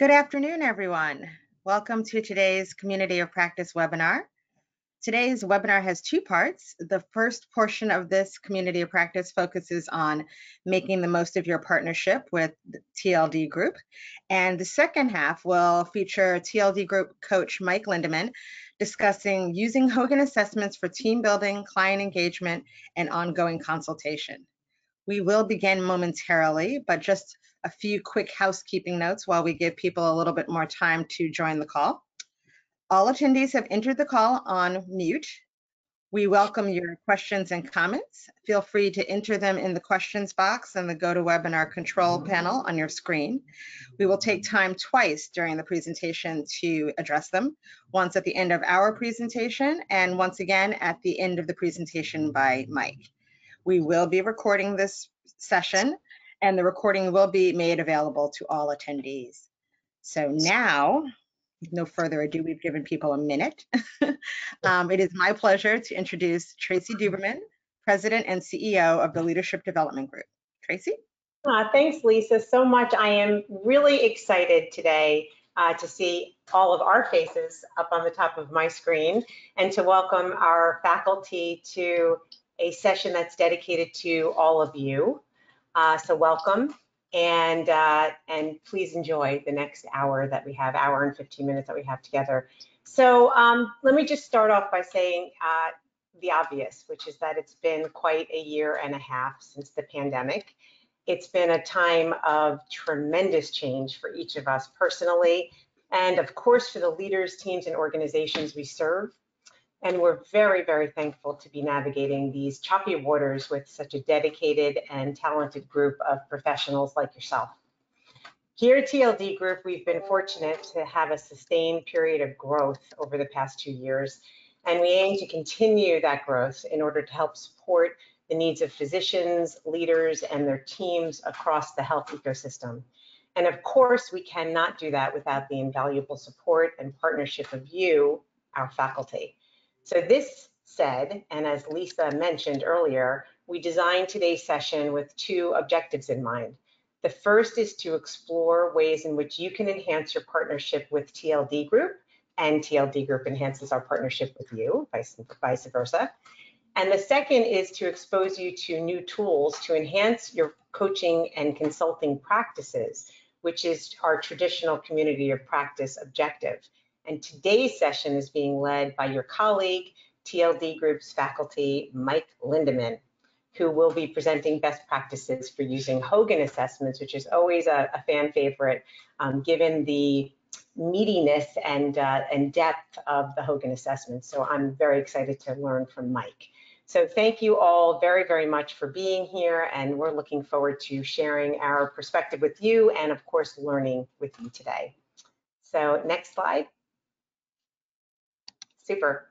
Good afternoon, everyone. Welcome to today's Community of Practice webinar. Today's webinar has two parts. The first portion of this Community of Practice focuses on making the most of your partnership with TLD Group. And the second half will feature TLD Group coach Mike Lindemann discussing using Hogan assessments for team building, client engagement, and ongoing consultation. We will begin momentarily, but just a few quick housekeeping notes while we give people a little bit more time to join the call. All attendees have entered the call on mute. We welcome your questions and comments. Feel free to enter them in the questions box in the GoToWebinar control panel on your screen. We will take time twice during the presentation to address them, once at the end of our presentation and once again at the end of the presentation by Mike. We will be recording this session and the recording will be made available to all attendees. So now, no further ado, we've given people a minute. um, it is my pleasure to introduce Tracy Duberman, President and CEO of the Leadership Development Group. Tracy? Uh, thanks, Lisa, so much. I am really excited today uh, to see all of our faces up on the top of my screen and to welcome our faculty to a session that's dedicated to all of you. Uh, so welcome and uh, and please enjoy the next hour that we have, hour and 15 minutes that we have together. So um, let me just start off by saying uh, the obvious, which is that it's been quite a year and a half since the pandemic. It's been a time of tremendous change for each of us personally, and of course for the leaders, teams, and organizations we serve. And we're very, very thankful to be navigating these choppy waters with such a dedicated and talented group of professionals like yourself. Here at TLD Group, we've been fortunate to have a sustained period of growth over the past two years, and we aim to continue that growth in order to help support the needs of physicians, leaders, and their teams across the health ecosystem. And of course, we cannot do that without the invaluable support and partnership of you, our faculty. So this said, and as Lisa mentioned earlier, we designed today's session with two objectives in mind. The first is to explore ways in which you can enhance your partnership with TLD Group and TLD Group enhances our partnership with you, vice, vice versa. And the second is to expose you to new tools to enhance your coaching and consulting practices, which is our traditional community of practice objective. And today's session is being led by your colleague, TLD Group's faculty, Mike Lindemann, who will be presenting best practices for using Hogan assessments, which is always a, a fan favorite, um, given the meatiness and, uh, and depth of the Hogan assessment. So I'm very excited to learn from Mike. So thank you all very, very much for being here, and we're looking forward to sharing our perspective with you and, of course, learning with you today. So next slide. Super.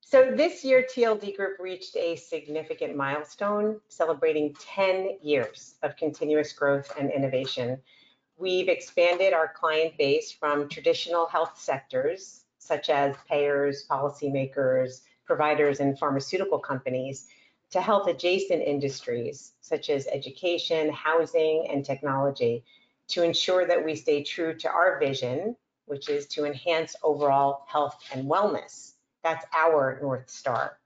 So this year, TLD Group reached a significant milestone, celebrating 10 years of continuous growth and innovation. We've expanded our client base from traditional health sectors, such as payers, policymakers, providers, and pharmaceutical companies, to health adjacent industries, such as education, housing, and technology, to ensure that we stay true to our vision which is to enhance overall health and wellness. That's our North Star.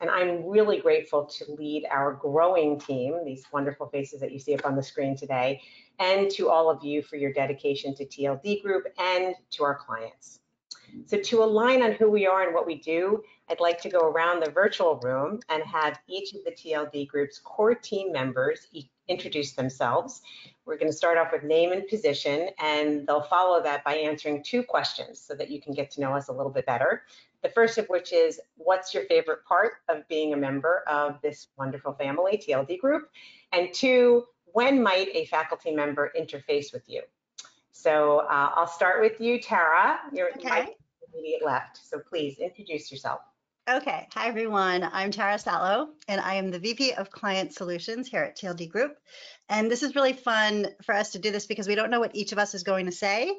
And I'm really grateful to lead our growing team, these wonderful faces that you see up on the screen today, and to all of you for your dedication to TLD Group and to our clients. So to align on who we are and what we do, I'd like to go around the virtual room and have each of the TLD Group's core team members introduce themselves. We're going to start off with name and position, and they'll follow that by answering two questions so that you can get to know us a little bit better. The first of which is, what's your favorite part of being a member of this wonderful family, TLD Group? And two, when might a faculty member interface with you? So uh, I'll start with you, Tara. You're okay. my immediate left, so please introduce yourself. Okay, hi everyone. I'm Tara Sallow, and I am the VP of Client Solutions here at TLD Group. And this is really fun for us to do this because we don't know what each of us is going to say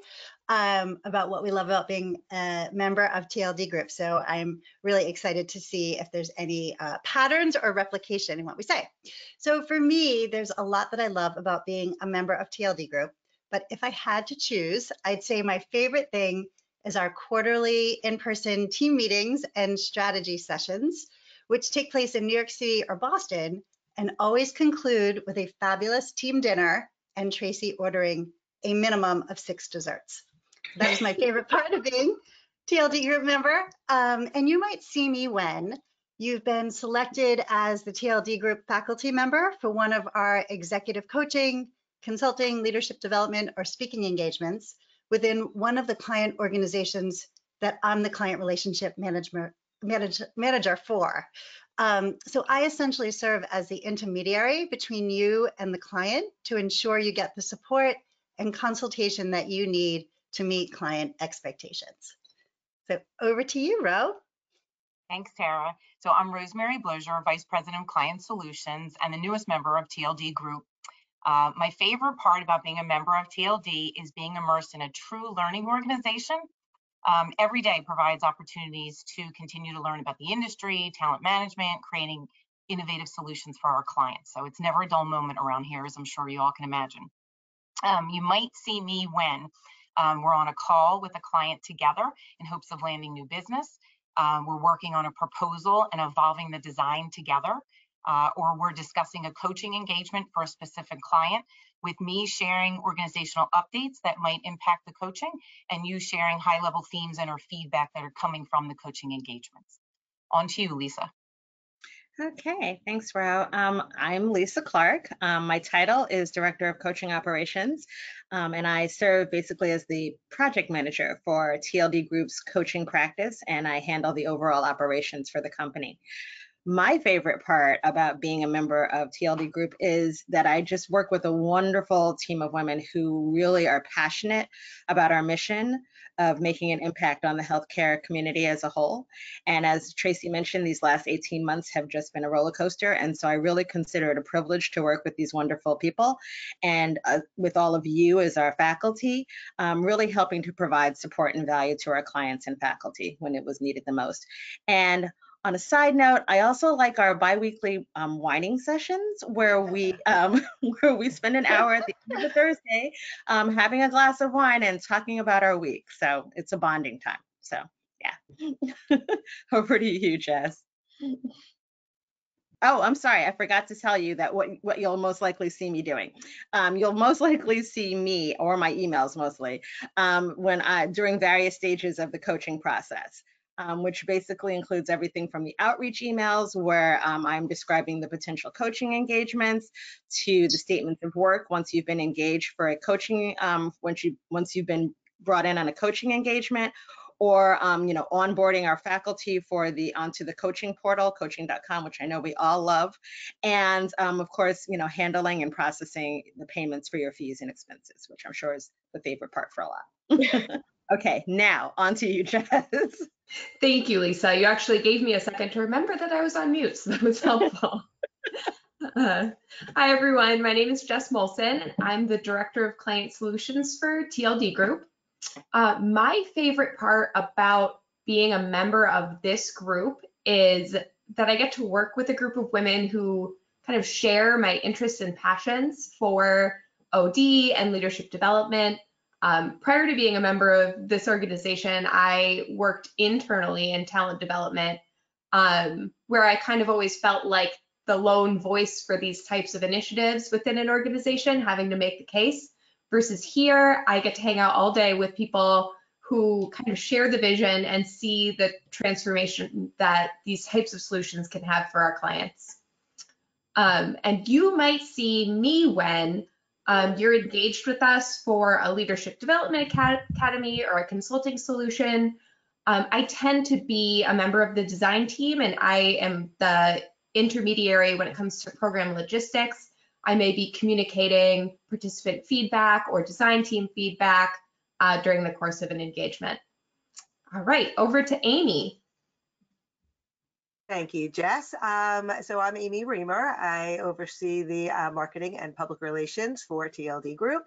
um, about what we love about being a member of TLD Group. So I'm really excited to see if there's any uh, patterns or replication in what we say. So for me, there's a lot that I love about being a member of TLD Group, but if I had to choose, I'd say my favorite thing is our quarterly in-person team meetings and strategy sessions, which take place in New York City or Boston and always conclude with a fabulous team dinner and Tracy ordering a minimum of six desserts. That is my favorite part of being TLD group member. Um, and you might see me when you've been selected as the TLD group faculty member for one of our executive coaching, consulting, leadership development, or speaking engagements within one of the client organizations that I'm the client relationship management manager, manager for. Um, so I essentially serve as the intermediary between you and the client to ensure you get the support and consultation that you need to meet client expectations. So over to you, Ro. Thanks, Tara. So I'm Rosemary Blozier, Vice President of Client Solutions and the newest member of TLD Group. Uh, my favorite part about being a member of TLD is being immersed in a true learning organization. Um, every day provides opportunities to continue to learn about the industry, talent management, creating innovative solutions for our clients. So it's never a dull moment around here, as I'm sure you all can imagine. Um, you might see me when um, we're on a call with a client together in hopes of landing new business. Um, we're working on a proposal and evolving the design together uh, or we're discussing a coaching engagement for a specific client with me sharing organizational updates that might impact the coaching and you sharing high level themes and or feedback that are coming from the coaching engagements. On to you, Lisa. Okay, thanks, Ro. Um, I'm Lisa Clark. Um, my title is Director of Coaching Operations, um, and I serve basically as the project manager for TLD Group's coaching practice, and I handle the overall operations for the company my favorite part about being a member of TLD Group is that I just work with a wonderful team of women who really are passionate about our mission of making an impact on the healthcare community as a whole. And as Tracy mentioned, these last 18 months have just been a roller coaster. And so I really consider it a privilege to work with these wonderful people and uh, with all of you as our faculty, um, really helping to provide support and value to our clients and faculty when it was needed the most. And on a side note, I also like our biweekly um, whining sessions where we um, where we spend an hour at the end of the Thursday um, having a glass of wine and talking about our week. So it's a bonding time. So yeah, over to you, Jess. Oh, I'm sorry. I forgot to tell you that what, what you'll most likely see me doing. Um, you'll most likely see me or my emails mostly um, when I during various stages of the coaching process um, which basically includes everything from the outreach emails where um, I'm describing the potential coaching engagements to the statements of work. Once you've been engaged for a coaching, um, once, you, once you've been brought in on a coaching engagement or um, you know onboarding our faculty for the onto the coaching portal coaching.com which i know we all love and um, of course you know handling and processing the payments for your fees and expenses which i'm sure is the favorite part for a lot okay now on to you jess Thank you, Lisa. You actually gave me a second to remember that I was on mute, so that was helpful. uh, hi, everyone. My name is Jess Molson. I'm the Director of Client Solutions for TLD Group. Uh, my favorite part about being a member of this group is that I get to work with a group of women who kind of share my interests and passions for OD and leadership development um, prior to being a member of this organization, I worked internally in talent development, um, where I kind of always felt like the lone voice for these types of initiatives within an organization, having to make the case. Versus here, I get to hang out all day with people who kind of share the vision and see the transformation that these types of solutions can have for our clients. Um, and you might see me when um, you're engaged with us for a leadership development academy or a consulting solution. Um, I tend to be a member of the design team and I am the intermediary when it comes to program logistics. I may be communicating participant feedback or design team feedback uh, during the course of an engagement. All right, over to Amy. Thank you, Jess. Um, so I'm Amy Reamer. I oversee the uh, marketing and public relations for TLD Group.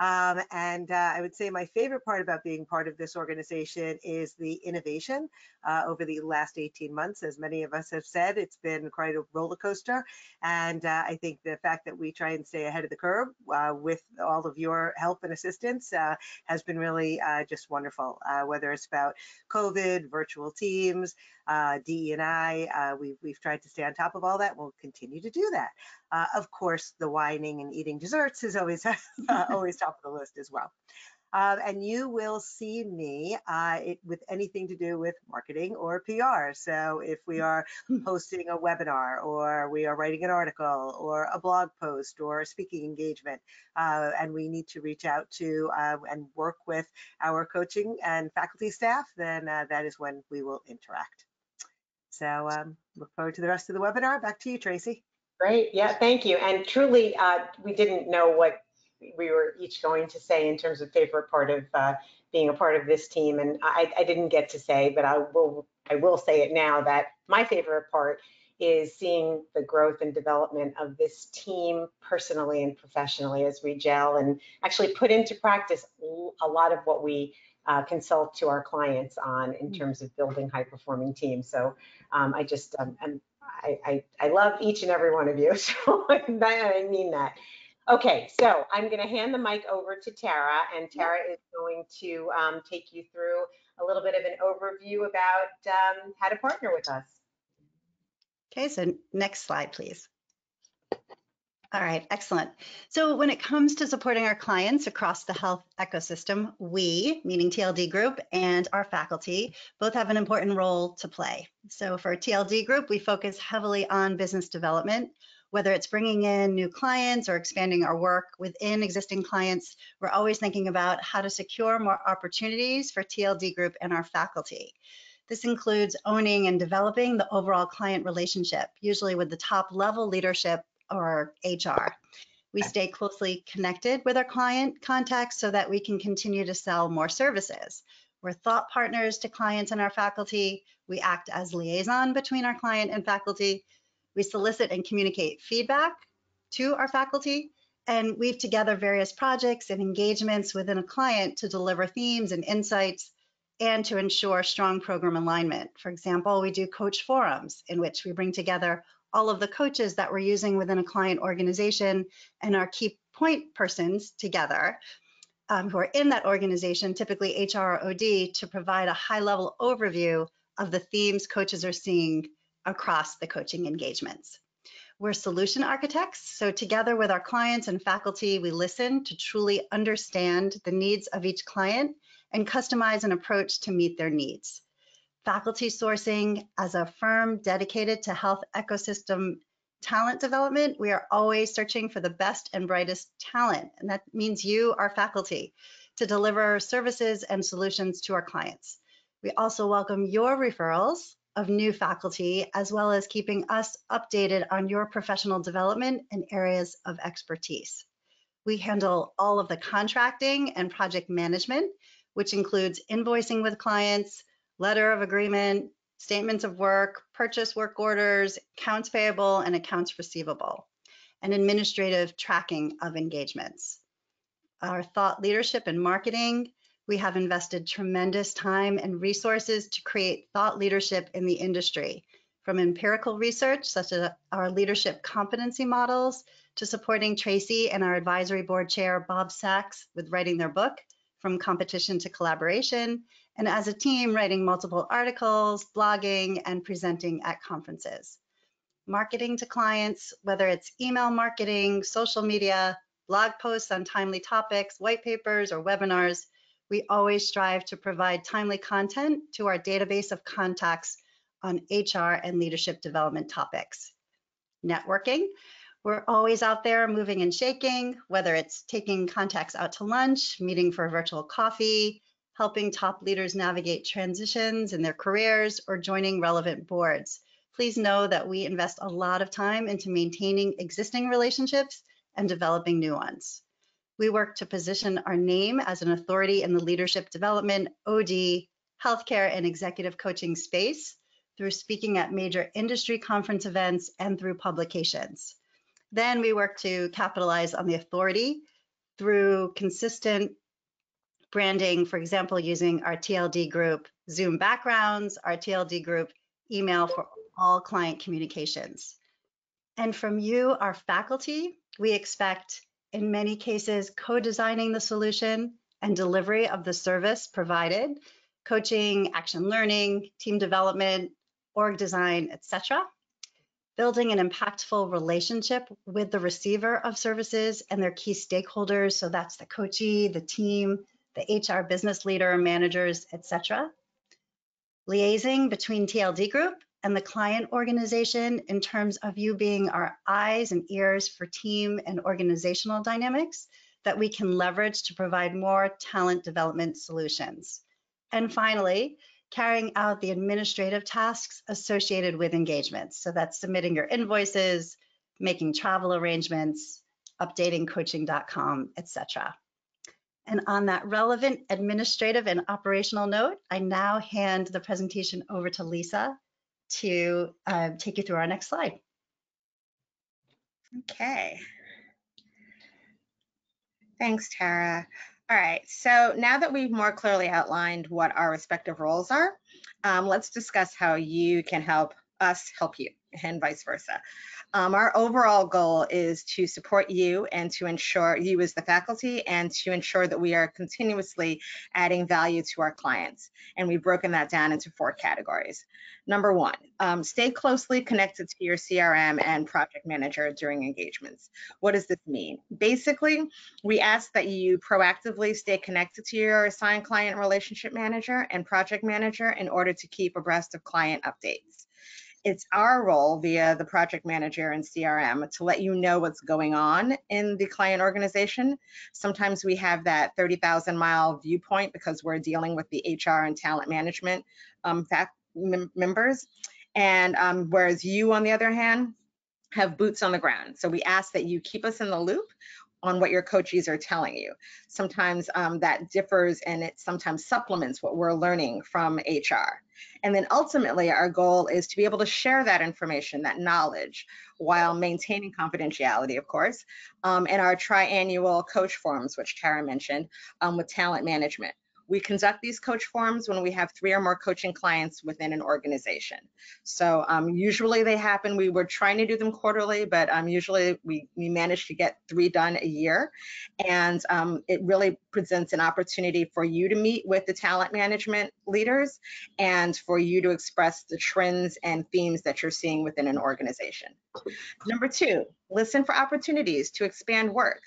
Um, and uh, I would say my favorite part about being part of this organization is the innovation uh, over the last 18 months. As many of us have said, it's been quite a roller coaster. And uh, I think the fact that we try and stay ahead of the curve uh, with all of your help and assistance uh, has been really uh, just wonderful, whether it's about COVID, virtual teams, DE&I, we've, we've tried to stay on top of all that. We'll continue to do that. Uh, of course, the whining and eating desserts is always uh, always top of the list as well. Um, and you will see me uh, it, with anything to do with marketing or PR. So if we are hosting a webinar or we are writing an article or a blog post or a speaking engagement, uh, and we need to reach out to uh, and work with our coaching and faculty staff, then uh, that is when we will interact. So um, look forward to the rest of the webinar. Back to you, Tracy. Great. Yeah, thank you. And truly, uh, we didn't know what we were each going to say in terms of favorite part of uh, being a part of this team. And I, I, didn't get to say, but I will, I will say it now that my favorite part is seeing the growth and development of this team personally and professionally as we gel and actually put into practice a lot of what we uh, consult to our clients on in terms of building high performing teams. So um, I just, um, I, I, I love each and every one of you. So I mean that. Okay, so I'm going to hand the mic over to Tara, and Tara is going to um, take you through a little bit of an overview about um, how to partner with us. Okay, so next slide, please. All right, excellent. So when it comes to supporting our clients across the health ecosystem, we, meaning TLD Group, and our faculty both have an important role to play. So for TLD Group, we focus heavily on business development, whether it's bringing in new clients or expanding our work within existing clients, we're always thinking about how to secure more opportunities for TLD Group and our faculty. This includes owning and developing the overall client relationship, usually with the top level leadership or HR. We stay closely connected with our client contacts so that we can continue to sell more services. We're thought partners to clients and our faculty. We act as liaison between our client and faculty. We solicit and communicate feedback to our faculty and weave together various projects and engagements within a client to deliver themes and insights and to ensure strong program alignment. For example, we do coach forums in which we bring together all of the coaches that we're using within a client organization and our key point persons together um, who are in that organization, typically HR or OD, to provide a high level overview of the themes coaches are seeing across the coaching engagements. We're solution architects, so together with our clients and faculty, we listen to truly understand the needs of each client and customize an approach to meet their needs faculty sourcing as a firm dedicated to health ecosystem talent development, we are always searching for the best and brightest talent. And that means you, our faculty, to deliver services and solutions to our clients. We also welcome your referrals of new faculty, as well as keeping us updated on your professional development and areas of expertise. We handle all of the contracting and project management, which includes invoicing with clients, letter of agreement, statements of work, purchase work orders, accounts payable, and accounts receivable, and administrative tracking of engagements. Our thought leadership and marketing, we have invested tremendous time and resources to create thought leadership in the industry, from empirical research, such as our leadership competency models, to supporting Tracy and our advisory board chair, Bob Sachs, with writing their book, From Competition to Collaboration, and as a team writing multiple articles, blogging, and presenting at conferences. Marketing to clients, whether it's email marketing, social media, blog posts on timely topics, white papers, or webinars, we always strive to provide timely content to our database of contacts on HR and leadership development topics. Networking, we're always out there moving and shaking, whether it's taking contacts out to lunch, meeting for a virtual coffee, helping top leaders navigate transitions in their careers, or joining relevant boards. Please know that we invest a lot of time into maintaining existing relationships and developing new ones. We work to position our name as an authority in the leadership development, OD, healthcare, and executive coaching space through speaking at major industry conference events and through publications. Then we work to capitalize on the authority through consistent branding, for example, using our TLD group Zoom backgrounds, our TLD group email for all client communications. And from you, our faculty, we expect in many cases co-designing the solution and delivery of the service provided, coaching, action learning, team development, org design, etc. Building an impactful relationship with the receiver of services and their key stakeholders. So that's the coachee, the team, the HR business leader, managers, etc. Liaising between TLD group and the client organization in terms of you being our eyes and ears for team and organizational dynamics that we can leverage to provide more talent development solutions. And finally, carrying out the administrative tasks associated with engagements. So that's submitting your invoices, making travel arrangements, updating coaching.com, etc. And on that relevant administrative and operational note, I now hand the presentation over to Lisa to uh, take you through our next slide. Okay. Thanks, Tara. All right, so now that we've more clearly outlined what our respective roles are, um, let's discuss how you can help us help you and vice versa. Um, our overall goal is to support you and to ensure you as the faculty and to ensure that we are continuously adding value to our clients. And we've broken that down into four categories. Number one, um, stay closely connected to your CRM and project manager during engagements. What does this mean? Basically, we ask that you proactively stay connected to your assigned client relationship manager and project manager in order to keep abreast of client updates it's our role via the project manager and CRM to let you know what's going on in the client organization. Sometimes we have that 30,000 mile viewpoint because we're dealing with the HR and talent management um, members. And um, whereas you, on the other hand, have boots on the ground. So we ask that you keep us in the loop on what your coaches are telling you. Sometimes um, that differs and it sometimes supplements what we're learning from HR. And then ultimately, our goal is to be able to share that information, that knowledge, while maintaining confidentiality, of course, um, in our triannual coach forums, which Tara mentioned, um, with talent management. We conduct these coach forums when we have three or more coaching clients within an organization. So um, usually they happen, we were trying to do them quarterly, but um, usually we, we manage to get three done a year. And um, it really presents an opportunity for you to meet with the talent management leaders and for you to express the trends and themes that you're seeing within an organization. Number two, listen for opportunities to expand work.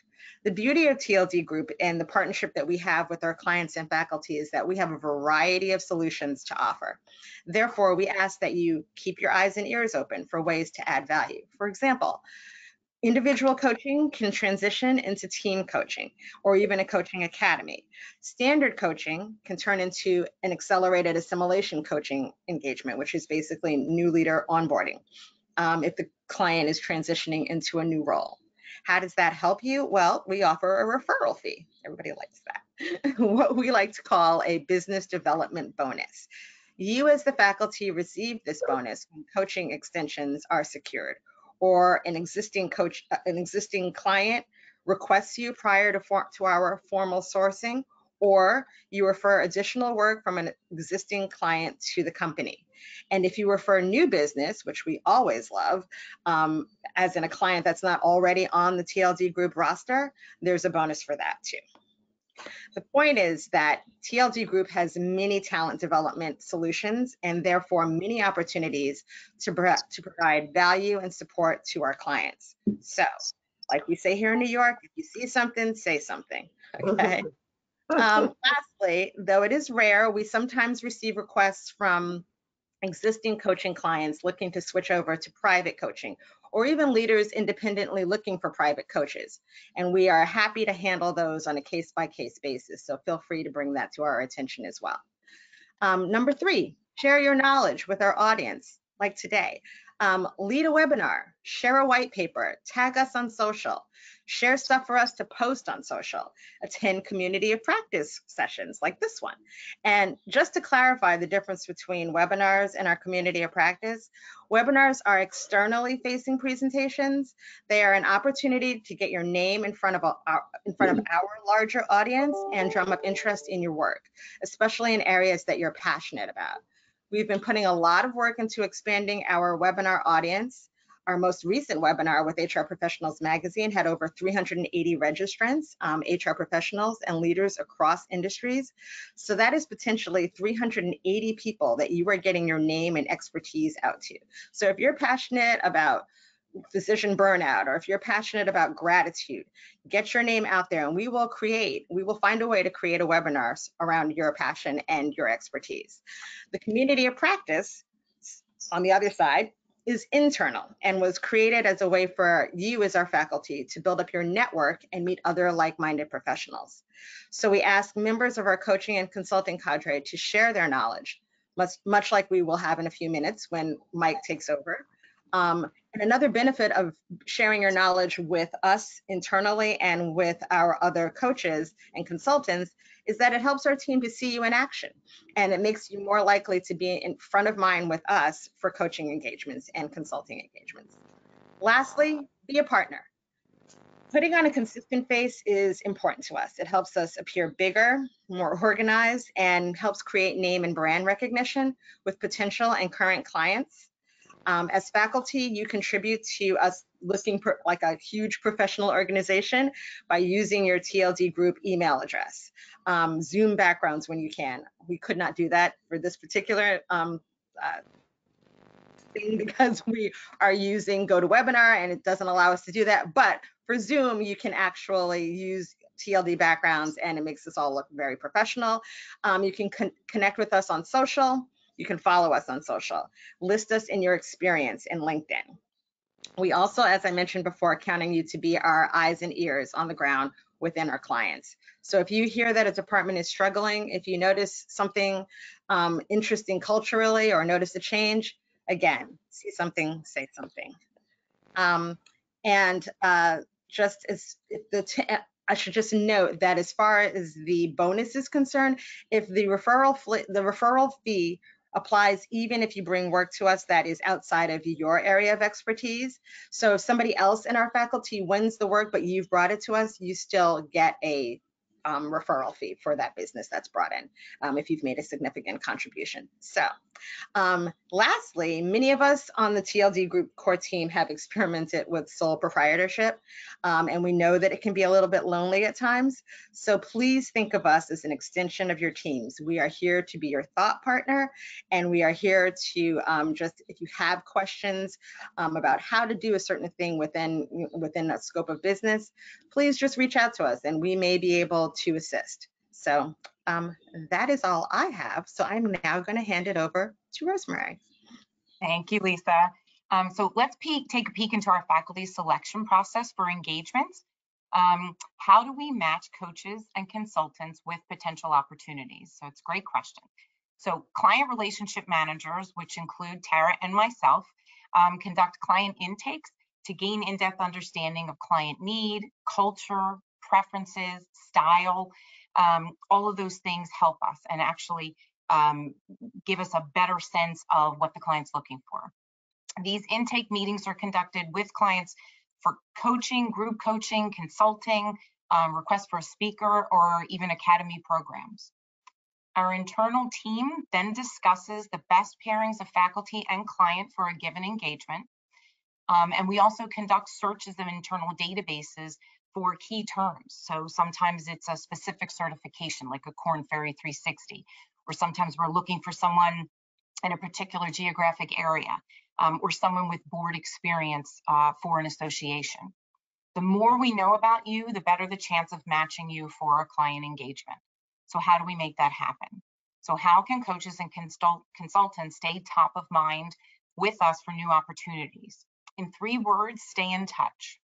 The beauty of TLD Group and the partnership that we have with our clients and faculty is that we have a variety of solutions to offer. Therefore, we ask that you keep your eyes and ears open for ways to add value. For example, Individual coaching can transition into team coaching or even a coaching academy. Standard coaching can turn into an accelerated assimilation coaching engagement, which is basically new leader onboarding um, if the client is transitioning into a new role. How does that help you? Well, we offer a referral fee. Everybody likes that. what we like to call a business development bonus. You as the faculty receive this bonus when coaching extensions are secured or an existing coach, uh, an existing client requests you prior to, for, to our formal sourcing or you refer additional work from an existing client to the company. And if you refer new business, which we always love, um, as in a client that's not already on the TLD group roster, there's a bonus for that too. The point is that TLD Group has many talent development solutions and therefore many opportunities to, to provide value and support to our clients. So, like we say here in New York, if you see something, say something. Okay. Um, lastly, though it is rare, we sometimes receive requests from existing coaching clients looking to switch over to private coaching or even leaders independently looking for private coaches. And we are happy to handle those on a case by case basis. So feel free to bring that to our attention as well. Um, number three, share your knowledge with our audience like today. Um, lead a webinar, share a white paper, tag us on social, share stuff for us to post on social, attend community of practice sessions like this one. And just to clarify the difference between webinars and our community of practice, webinars are externally facing presentations. They are an opportunity to get your name in front of our, in front of our larger audience and drum up interest in your work, especially in areas that you're passionate about. We've been putting a lot of work into expanding our webinar audience. Our most recent webinar with HR Professionals Magazine had over 380 registrants, um, HR professionals and leaders across industries. So that is potentially 380 people that you are getting your name and expertise out to. So if you're passionate about physician burnout or if you're passionate about gratitude, get your name out there and we will create, we will find a way to create a webinar around your passion and your expertise. The community of practice on the other side is internal and was created as a way for you as our faculty to build up your network and meet other like-minded professionals. So we ask members of our coaching and consulting cadre to share their knowledge, much, much like we will have in a few minutes when Mike takes over. Um, and another benefit of sharing your knowledge with us internally and with our other coaches and consultants is that it helps our team to see you in action and it makes you more likely to be in front of mind with us for coaching engagements and consulting engagements. Lastly, be a partner. Putting on a consistent face is important to us. It helps us appear bigger, more organized, and helps create name and brand recognition with potential and current clients. Um, as faculty, you contribute to us looking like a huge professional organization by using your TLD group email address. Um, Zoom backgrounds when you can. We could not do that for this particular um, uh, thing because we are using GoToWebinar and it doesn't allow us to do that. But for Zoom, you can actually use TLD backgrounds and it makes us all look very professional. Um, you can con connect with us on social. You can follow us on social. List us in your experience in LinkedIn. We also, as I mentioned before, counting you to be our eyes and ears on the ground within our clients. So if you hear that a department is struggling, if you notice something um, interesting culturally or notice a change, again, see something, say something. Um, and uh, just as the I should just note that as far as the bonus is concerned, if the referral the referral fee applies even if you bring work to us that is outside of your area of expertise. So if somebody else in our faculty wins the work, but you've brought it to us, you still get a um, referral fee for that business that's brought in um, if you've made a significant contribution. So um, lastly, many of us on the TLD group core team have experimented with sole proprietorship um, and we know that it can be a little bit lonely at times. So please think of us as an extension of your teams. We are here to be your thought partner and we are here to um, just, if you have questions um, about how to do a certain thing within, within a scope of business, please just reach out to us and we may be able to assist. So um, that is all I have. So I'm now going to hand it over to Rosemary. Thank you, Lisa. Um, so let's peek, take a peek into our faculty selection process for engagements. Um, how do we match coaches and consultants with potential opportunities? So it's a great question. So client relationship managers, which include Tara and myself, um, conduct client intakes to gain in-depth understanding of client need, culture, preferences, style, um, all of those things help us and actually um, give us a better sense of what the client's looking for. These intake meetings are conducted with clients for coaching, group coaching, consulting, um, requests for a speaker, or even academy programs. Our internal team then discusses the best pairings of faculty and client for a given engagement. Um, and we also conduct searches of internal databases for key terms. So sometimes it's a specific certification like a Korn Ferry 360, or sometimes we're looking for someone in a particular geographic area um, or someone with board experience uh, for an association. The more we know about you, the better the chance of matching you for a client engagement. So how do we make that happen? So how can coaches and consult consultants stay top of mind with us for new opportunities? In three words, stay in touch.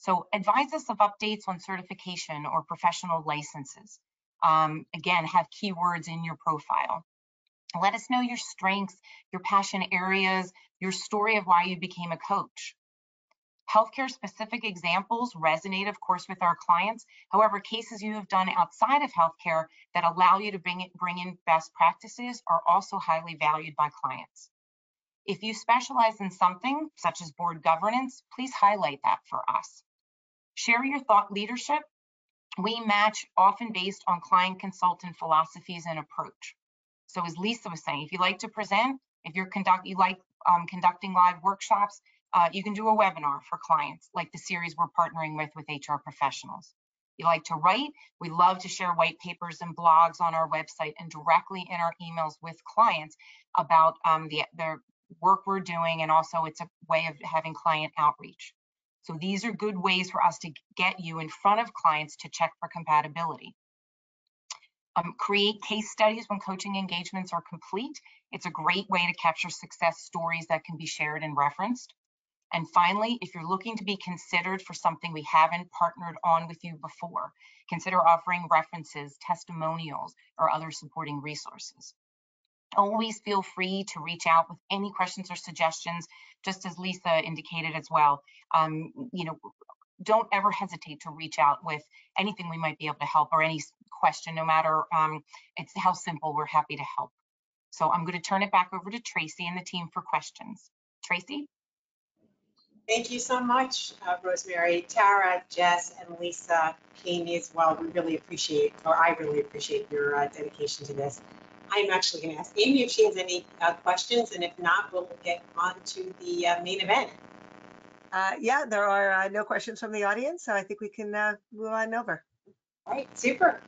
So advise us of updates on certification or professional licenses. Um, again, have keywords in your profile. Let us know your strengths, your passion areas, your story of why you became a coach. Healthcare specific examples resonate, of course, with our clients. However, cases you have done outside of healthcare that allow you to bring, it, bring in best practices are also highly valued by clients. If you specialize in something, such as board governance, please highlight that for us. Share your thought leadership. We match often based on client consultant philosophies and approach. So as Lisa was saying, if you like to present, if you're conduct, you like um, conducting live workshops, uh, you can do a webinar for clients like the series we're partnering with with HR professionals. You like to write, we love to share white papers and blogs on our website and directly in our emails with clients about um, the, the work we're doing and also it's a way of having client outreach. So these are good ways for us to get you in front of clients to check for compatibility. Um, create case studies when coaching engagements are complete. It's a great way to capture success stories that can be shared and referenced. And finally, if you're looking to be considered for something we haven't partnered on with you before, consider offering references, testimonials, or other supporting resources. Always feel free to reach out with any questions or suggestions, just as Lisa indicated as well. Um, you know, don't ever hesitate to reach out with anything we might be able to help or any question, no matter um, it's how simple, we're happy to help. So I'm going to turn it back over to Tracy and the team for questions. Tracy? Thank you so much, uh, Rosemary, Tara, Jess, and Lisa, Amy as well. We really appreciate, or I really appreciate your uh, dedication to this. I'm actually going to ask Amy if she has any uh, questions, and if not, we'll get on to the uh, main event. Uh, yeah, there are uh, no questions from the audience, so I think we can uh, move on over. All right, super.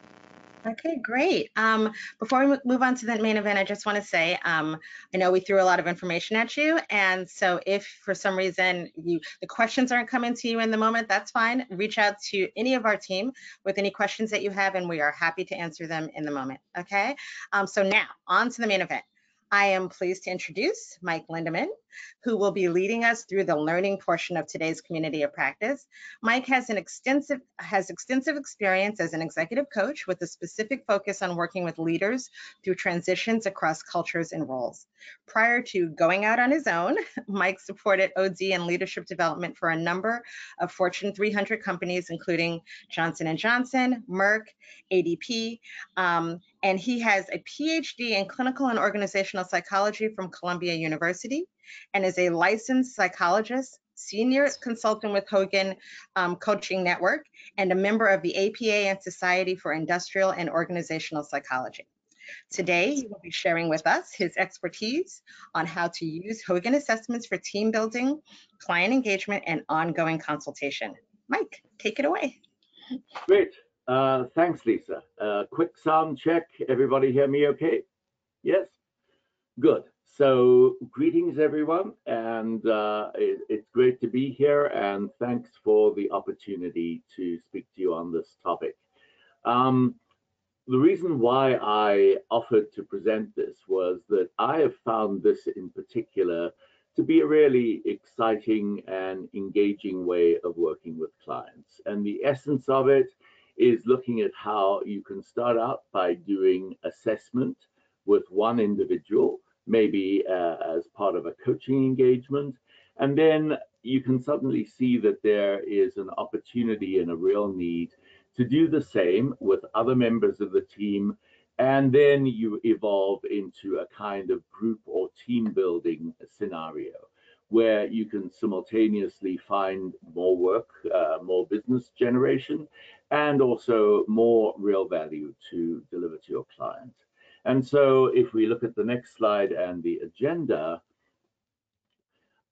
Okay, great. Um, before we move on to the main event, I just want to say, um, I know we threw a lot of information at you, and so if for some reason you the questions aren't coming to you in the moment, that's fine. Reach out to any of our team with any questions that you have, and we are happy to answer them in the moment. Okay. Um, so now on to the main event. I am pleased to introduce Mike Lindemann, who will be leading us through the learning portion of today's community of practice. Mike has an extensive has extensive experience as an executive coach with a specific focus on working with leaders through transitions across cultures and roles. Prior to going out on his own, Mike supported OD and leadership development for a number of Fortune 300 companies, including Johnson & Johnson, Merck, ADP, um, and he has a PhD in clinical and organizational psychology from Columbia University and is a licensed psychologist, senior consultant with Hogan um, Coaching Network, and a member of the APA and Society for Industrial and Organizational Psychology. Today, he will be sharing with us his expertise on how to use Hogan assessments for team building, client engagement, and ongoing consultation. Mike, take it away. Great. Uh, thanks, Lisa. Uh, quick sound check. Everybody hear me okay? Yes? Good. So greetings, everyone. And uh, it, it's great to be here. And thanks for the opportunity to speak to you on this topic. Um, the reason why I offered to present this was that I have found this in particular to be a really exciting and engaging way of working with clients. And the essence of it is looking at how you can start out by doing assessment with one individual, maybe uh, as part of a coaching engagement. And then you can suddenly see that there is an opportunity and a real need to do the same with other members of the team. And then you evolve into a kind of group or team building scenario where you can simultaneously find more work, uh, more business generation, and also more real value to deliver to your client. And so if we look at the next slide and the agenda,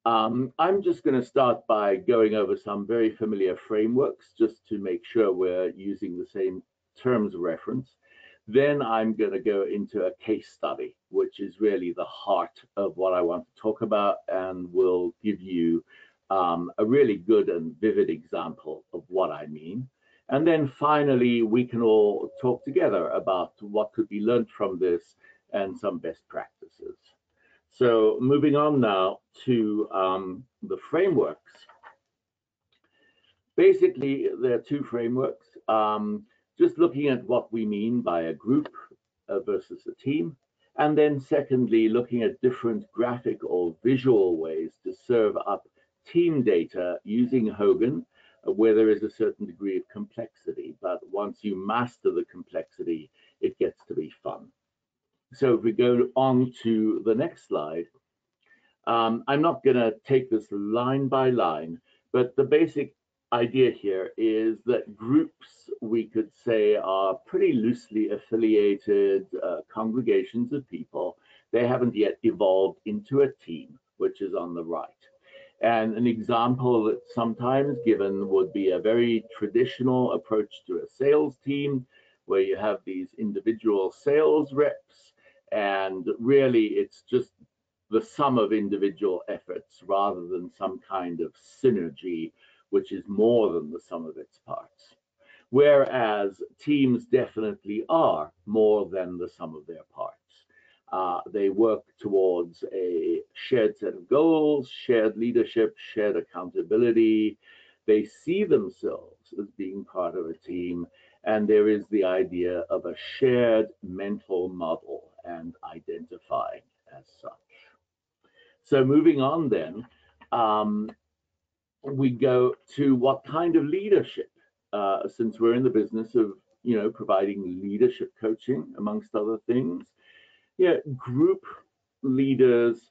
um, I'm just going to start by going over some very familiar frameworks just to make sure we're using the same terms of reference. Then I'm going to go into a case study, which is really the heart of what I want to talk about and will give you um, a really good and vivid example of what I mean. And then finally, we can all talk together about what could be learned from this and some best practices. So moving on now to um, the frameworks. Basically, there are two frameworks. Um, just looking at what we mean by a group uh, versus a team, And then secondly, looking at different graphic or visual ways to serve up team data using Hogan, where there is a certain degree of complexity. But once you master the complexity, it gets to be fun. So if we go on to the next slide, um, I'm not going to take this line by line, but the basic idea here is that groups, we could say, are pretty loosely affiliated uh, congregations of people. They haven't yet evolved into a team, which is on the right. And an example that's sometimes given would be a very traditional approach to a sales team, where you have these individual sales reps, and really it's just the sum of individual efforts rather than some kind of synergy which is more than the sum of its parts. Whereas teams definitely are more than the sum of their parts. Uh, they work towards a shared set of goals, shared leadership, shared accountability. They see themselves as being part of a team, and there is the idea of a shared mental model and identifying as such. So moving on then, um, we go to what kind of leadership, uh, since we're in the business of, you know, providing leadership coaching amongst other things. Yeah, group leaders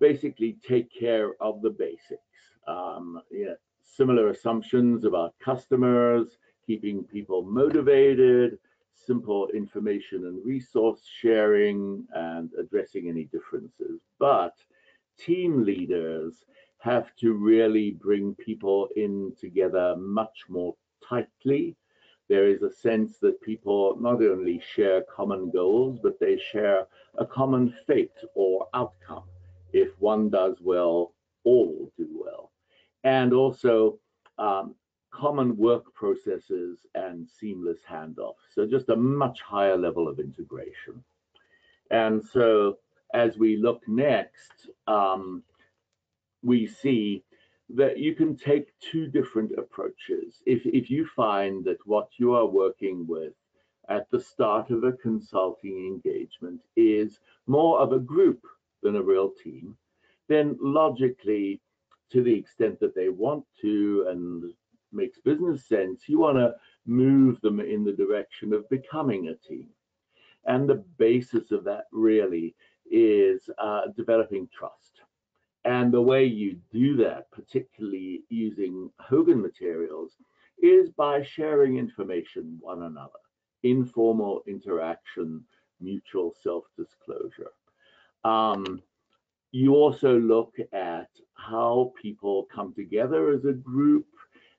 basically take care of the basics. Um, yeah, similar assumptions about customers, keeping people motivated, simple information and resource sharing, and addressing any differences. But team leaders have to really bring people in together much more tightly. There is a sense that people not only share common goals, but they share a common fate or outcome. If one does well, all do well. And also um, common work processes and seamless handoff. So just a much higher level of integration. And so as we look next, um, we see that you can take two different approaches. If, if you find that what you are working with at the start of a consulting engagement is more of a group than a real team, then logically, to the extent that they want to and makes business sense, you want to move them in the direction of becoming a team. And the basis of that really is uh, developing trust. And the way you do that, particularly using Hogan materials, is by sharing information one another, informal interaction, mutual self-disclosure. Um, you also look at how people come together as a group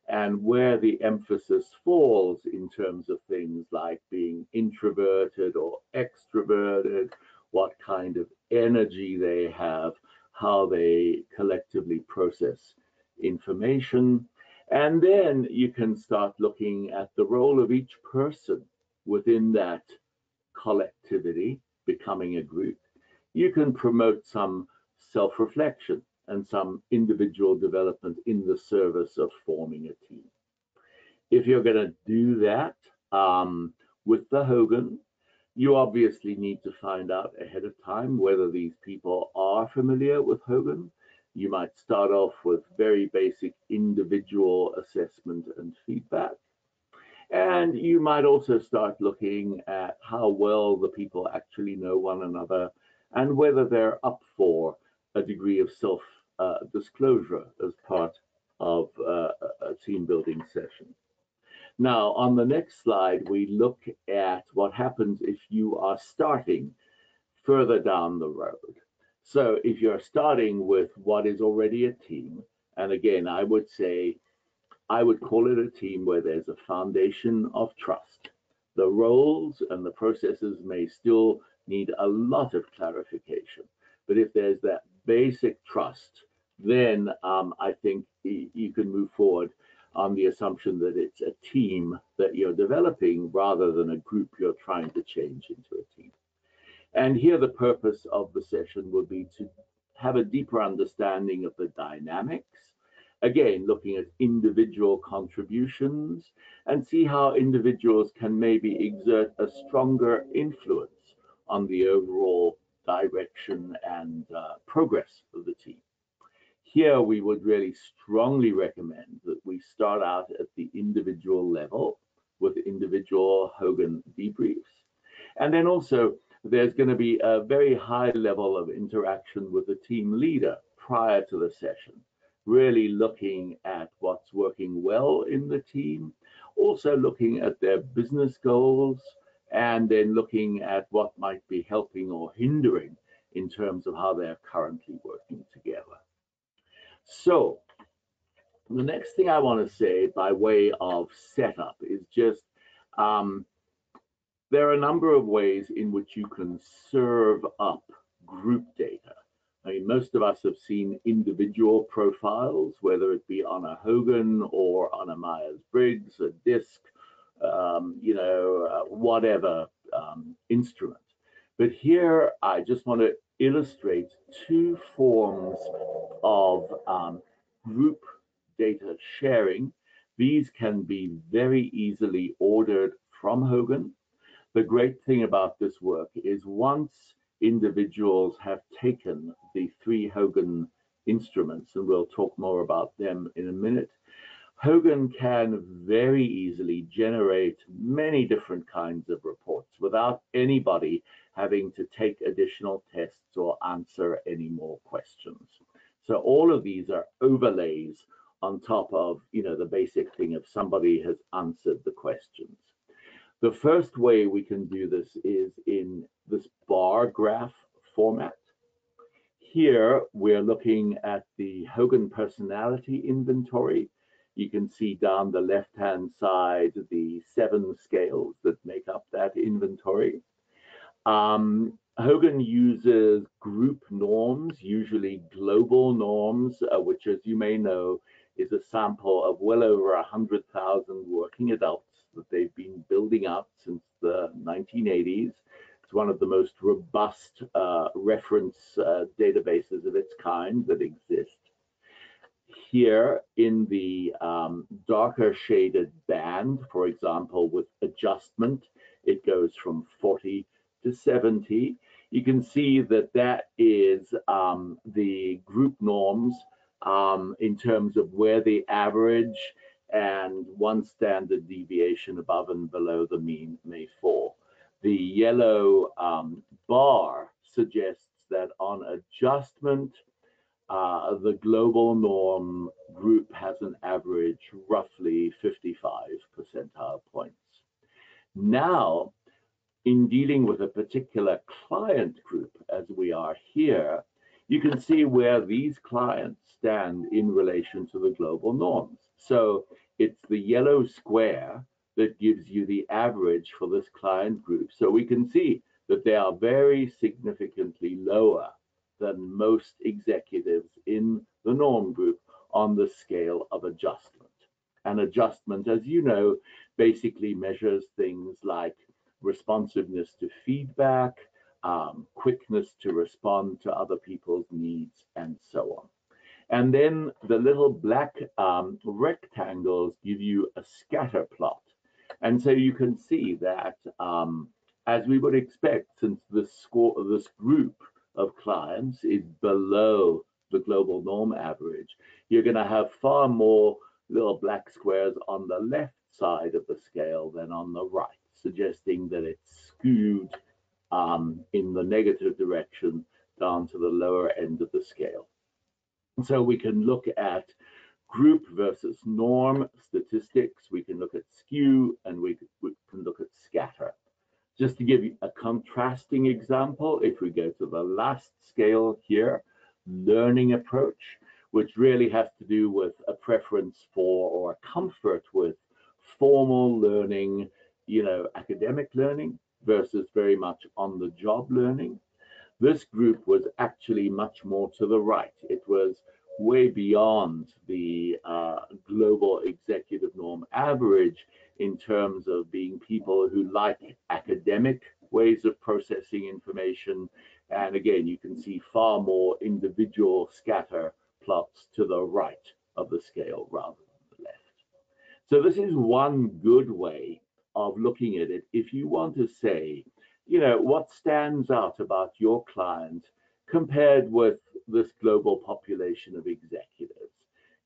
and where the emphasis falls in terms of things like being introverted or extroverted, what kind of energy they have, how they collectively process information. And then you can start looking at the role of each person within that collectivity, becoming a group. You can promote some self-reflection and some individual development in the service of forming a team. If you're going to do that um, with the Hogan, you obviously need to find out ahead of time whether these people are familiar with Hogan. You might start off with very basic individual assessment and feedback. And you might also start looking at how well the people actually know one another and whether they're up for a degree of self uh, disclosure as part of uh, a team building session. Now, on the next slide, we look at what happens if you are starting further down the road. So if you're starting with what is already a team, and again, I would say, I would call it a team where there's a foundation of trust. The roles and the processes may still need a lot of clarification, but if there's that basic trust, then um, I think you can move forward on the assumption that it's a team that you're developing rather than a group you're trying to change into a team. And here the purpose of the session will be to have a deeper understanding of the dynamics, again, looking at individual contributions and see how individuals can maybe exert a stronger influence on the overall direction and uh, progress of the team. Here, we would really strongly recommend that start out at the individual level with individual Hogan debriefs. And then also, there's going to be a very high level of interaction with the team leader prior to the session, really looking at what's working well in the team, also looking at their business goals, and then looking at what might be helping or hindering in terms of how they're currently working together. So the next thing I want to say by way of setup is just um, there are a number of ways in which you can serve up group data. I mean, most of us have seen individual profiles, whether it be on a Hogan or on a Myers-Briggs, a DISC, um, you know, uh, whatever um, instrument. But here, I just want to illustrate two forms of um, group data sharing. These can be very easily ordered from Hogan. The great thing about this work is once individuals have taken the three Hogan instruments, and we'll talk more about them in a minute, Hogan can very easily generate many different kinds of reports without anybody having to take additional tests or answer any more questions. So all of these are overlays on top of, you know, the basic thing of somebody has answered the questions. The first way we can do this is in this bar graph format. Here, we're looking at the Hogan personality inventory. You can see down the left-hand side the seven scales that make up that inventory. Um, Hogan uses group norms, usually global norms, uh, which, as you may know, is a sample of well over 100,000 working adults that they've been building up since the 1980s. It's one of the most robust uh, reference uh, databases of its kind that exist. Here in the um, darker shaded band, for example, with adjustment, it goes from 40 to 70. You can see that that is um, the group norms um, in terms of where the average and one standard deviation above and below the mean may fall. The yellow um, bar suggests that on adjustment, uh, the global norm group has an average roughly 55 percentile points. Now, in dealing with a particular client group, as we are here, you can see where these clients stand in relation to the global norms. So it's the yellow square that gives you the average for this client group. So we can see that they are very significantly lower than most executives in the norm group on the scale of adjustment. And adjustment, as you know, basically measures things like responsiveness to feedback, um, quickness to respond to other people's needs, and so on. And then the little black um, rectangles give you a scatter plot. And so you can see that, um, as we would expect, since this, score, this group of clients is below the global norm average, you're going to have far more little black squares on the left side of the scale than on the right, suggesting that it's skewed um, in the negative direction down to the lower end of the scale. And so we can look at group versus norm statistics, we can look at skew, and we, we can look at scatter. Just to give you a contrasting example, if we go to the last scale here, learning approach, which really has to do with a preference for or a comfort with formal learning, you know, academic learning versus very much on the job learning. This group was actually much more to the right. It was way beyond the uh, global executive norm average in terms of being people who like academic ways of processing information. And again, you can see far more individual scatter plots to the right of the scale rather than the left. So this is one good way of looking at it if you want to say, you know, what stands out about your client compared with this global population of executives?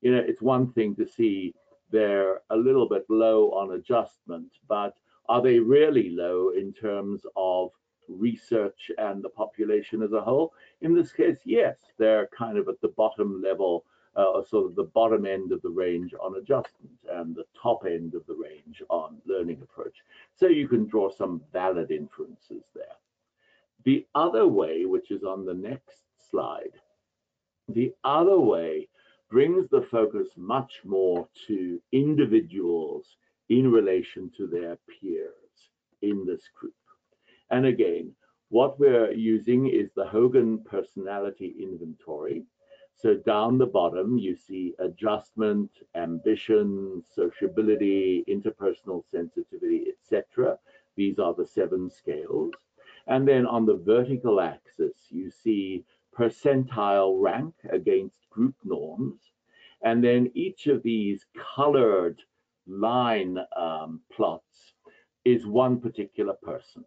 You know, it's one thing to see they're a little bit low on adjustment, but are they really low in terms of research and the population as a whole? In this case, yes, they're kind of at the bottom level, uh, sort of the bottom end of the range on adjustment and the top end of the range on learning approach. So you can draw some valid inferences there. The other way, which is on the next slide, the other way brings the focus much more to individuals in relation to their peers in this group. And again, what we're using is the Hogan Personality Inventory. So down the bottom, you see adjustment, ambition, sociability, interpersonal sensitivity, etc. These are the seven scales. And then on the vertical axis, you see percentile rank against group norms. And then each of these colored line um, plots is one particular person.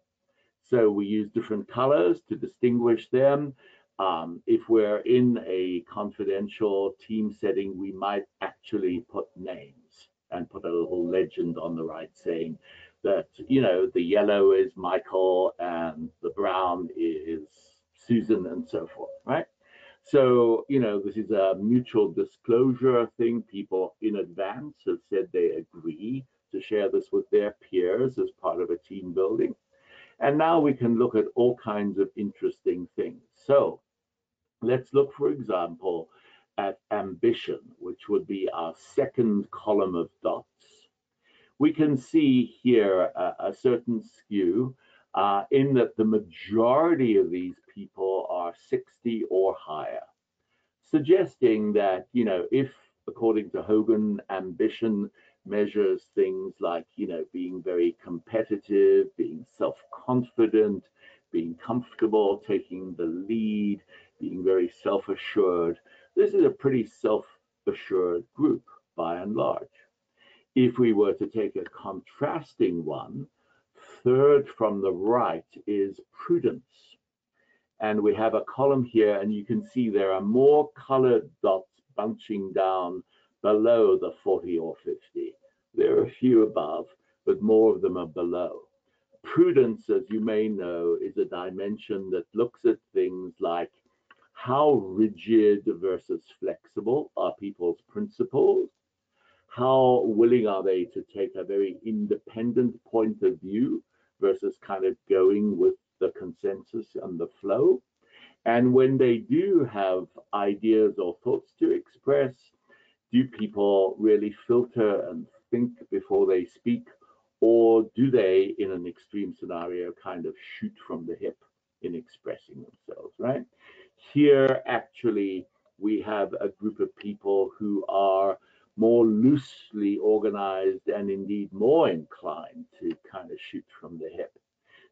So we use different colors to distinguish them. Um, if we're in a confidential team setting, we might actually put names and put a little legend on the right saying that, you know, the yellow is Michael and the brown is Susan and so forth, right? So, you know, this is a mutual disclosure thing. People in advance have said they agree to share this with their peers as part of a team building. And now we can look at all kinds of interesting things. So let's look, for example, at ambition, which would be our second column of dots. We can see here a, a certain skew uh, in that the majority of these people are 60 or higher, suggesting that, you know, if according to Hogan, ambition measures things like, you know, being very competitive, being self-confident, being comfortable, taking the lead, being very self-assured. This is a pretty self-assured group by and large. If we were to take a contrasting one, third from the right is prudence. And we have a column here and you can see there are more colored dots bunching down below the 40 or 50. There are a few above, but more of them are below. Prudence, as you may know, is a dimension that looks at things like how rigid versus flexible are people's principles? How willing are they to take a very independent point of view versus kind of going with the consensus and the flow? And when they do have ideas or thoughts to express, do people really filter and think before they speak? Or do they, in an extreme scenario, kind of shoot from the hip in expressing themselves, right? Here, actually, we have a group of people who are more loosely organized and indeed more inclined to kind of shoot from the hip.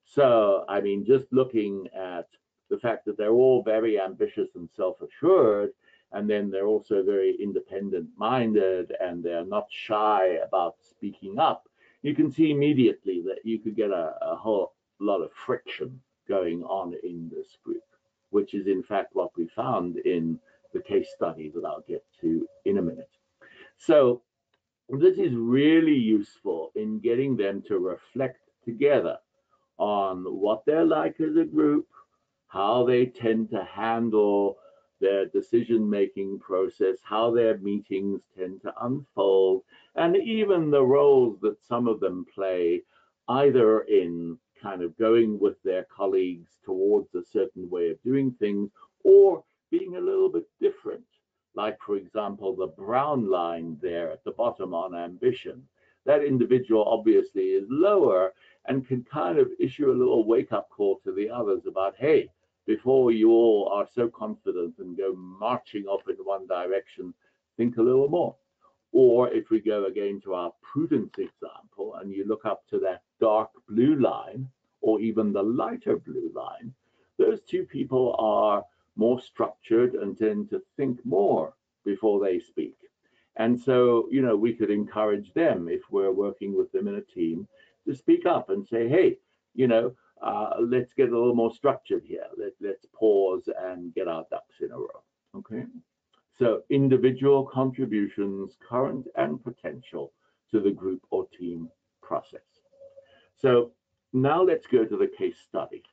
So, I mean, just looking at the fact that they're all very ambitious and self-assured, and then they're also very independent minded and they're not shy about speaking up you can see immediately that you could get a, a whole lot of friction going on in this group which is in fact what we found in the case study that I'll get to in a minute. So this is really useful in getting them to reflect together on what they're like as a group, how they tend to handle their decision making process, how their meetings tend to unfold, and even the roles that some of them play, either in kind of going with their colleagues towards a certain way of doing things or being a little bit different. Like, for example, the brown line there at the bottom on ambition. That individual obviously is lower and can kind of issue a little wake up call to the others about, hey, before you all are so confident and go marching off in one direction, think a little more. Or if we go again to our prudence example and you look up to that dark blue line or even the lighter blue line, those two people are more structured and tend to think more before they speak. And so, you know, we could encourage them if we're working with them in a team to speak up and say, hey, you know, uh, let's get a little more structured here. Let, let's pause and get our ducks in a row. Okay. So individual contributions, current and potential to the group or team process. So now let's go to the case study.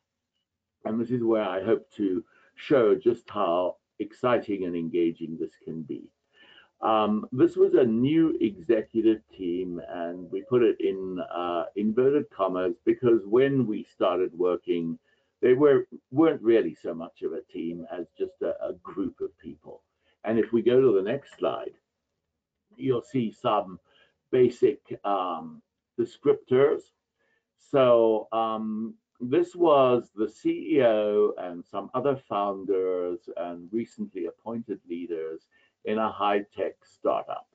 And this is where I hope to show just how exciting and engaging this can be. Um, this was a new executive team, and we put it in uh, inverted commas because when we started working, they were weren't really so much of a team as just a, a group of people. And if we go to the next slide, you'll see some basic um, descriptors. So um, this was the CEO and some other founders and recently appointed leaders in a high-tech startup.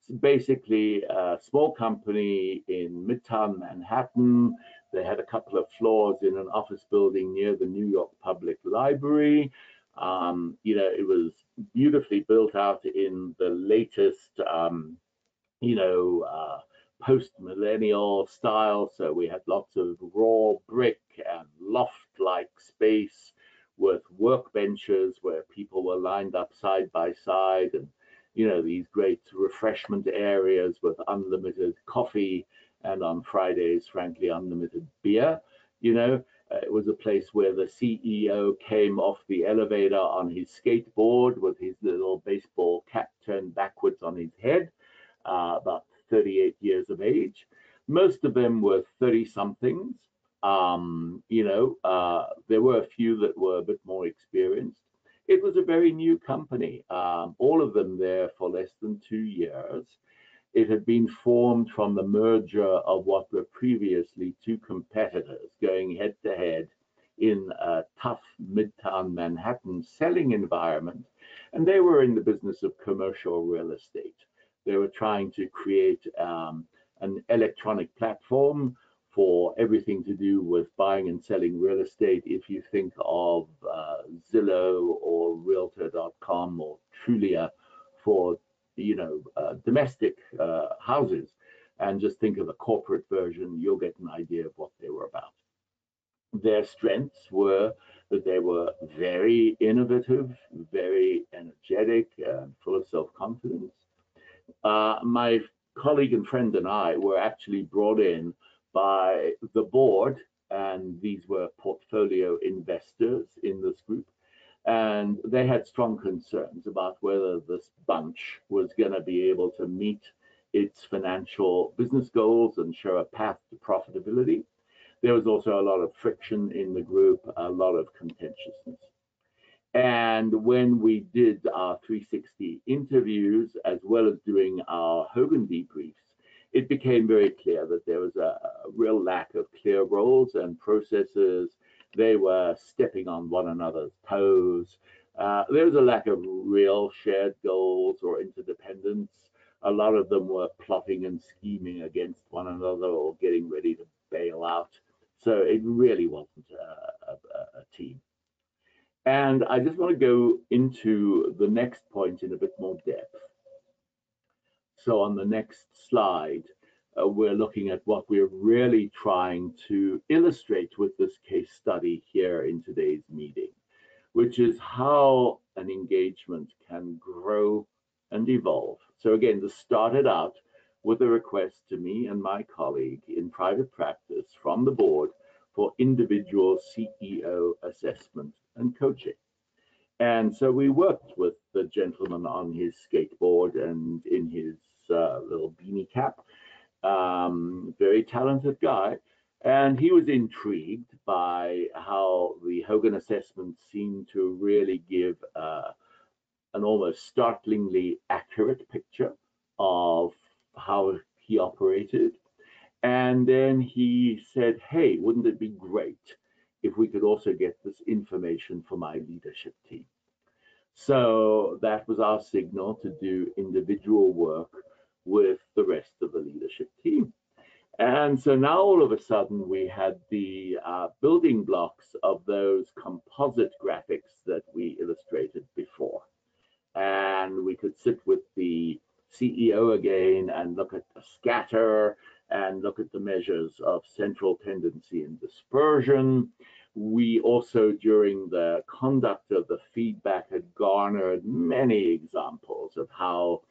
It's basically a small company in Midtown Manhattan. They had a couple of floors in an office building near the New York Public Library. Um, you know, it was beautifully built out in the latest, um, you know, uh, post-millennial style. So we had lots of raw brick and loft-like space with workbenches where people were lined up side by side and you know these great refreshment areas with unlimited coffee and on fridays frankly unlimited beer you know uh, it was a place where the ceo came off the elevator on his skateboard with his little baseball cap turned backwards on his head uh, about 38 years of age most of them were 30 somethings um, you know, uh, there were a few that were a bit more experienced. It was a very new company, um, all of them there for less than two years. It had been formed from the merger of what were previously two competitors going head to head in a tough midtown Manhattan selling environment. And they were in the business of commercial real estate. They were trying to create um, an electronic platform for everything to do with buying and selling real estate. If you think of uh, Zillow or Realtor.com or Trulia for you know uh, domestic uh, houses, and just think of a corporate version, you'll get an idea of what they were about. Their strengths were that they were very innovative, very energetic, and full of self-confidence. Uh, my colleague and friend and I were actually brought in by the board, and these were portfolio investors in this group. And they had strong concerns about whether this bunch was going to be able to meet its financial business goals and show a path to profitability. There was also a lot of friction in the group, a lot of contentiousness. And when we did our 360 interviews, as well as doing our Hogan debriefs, it became very clear that there was a, real lack of clear roles and processes. They were stepping on one another's toes. Uh, there was a lack of real shared goals or interdependence. A lot of them were plotting and scheming against one another or getting ready to bail out. So it really wasn't a, a, a team. And I just want to go into the next point in a bit more depth. So on the next slide, uh, we're looking at what we're really trying to illustrate with this case study here in today's meeting, which is how an engagement can grow and evolve. So again, this started out with a request to me and my colleague in private practice from the board for individual CEO assessment and coaching. And so we worked with the gentleman on his skateboard and in his uh, little beanie cap. Um, very talented guy. And he was intrigued by how the Hogan assessment seemed to really give uh, an almost startlingly accurate picture of how he operated. And then he said, hey, wouldn't it be great if we could also get this information for my leadership team? So that was our signal to do individual work with the rest of the leadership team. And so now all of a sudden we had the uh, building blocks of those composite graphics that we illustrated before. And we could sit with the CEO again and look at the scatter and look at the measures of central tendency and dispersion. We also, during the conduct of the feedback, had garnered many examples of how,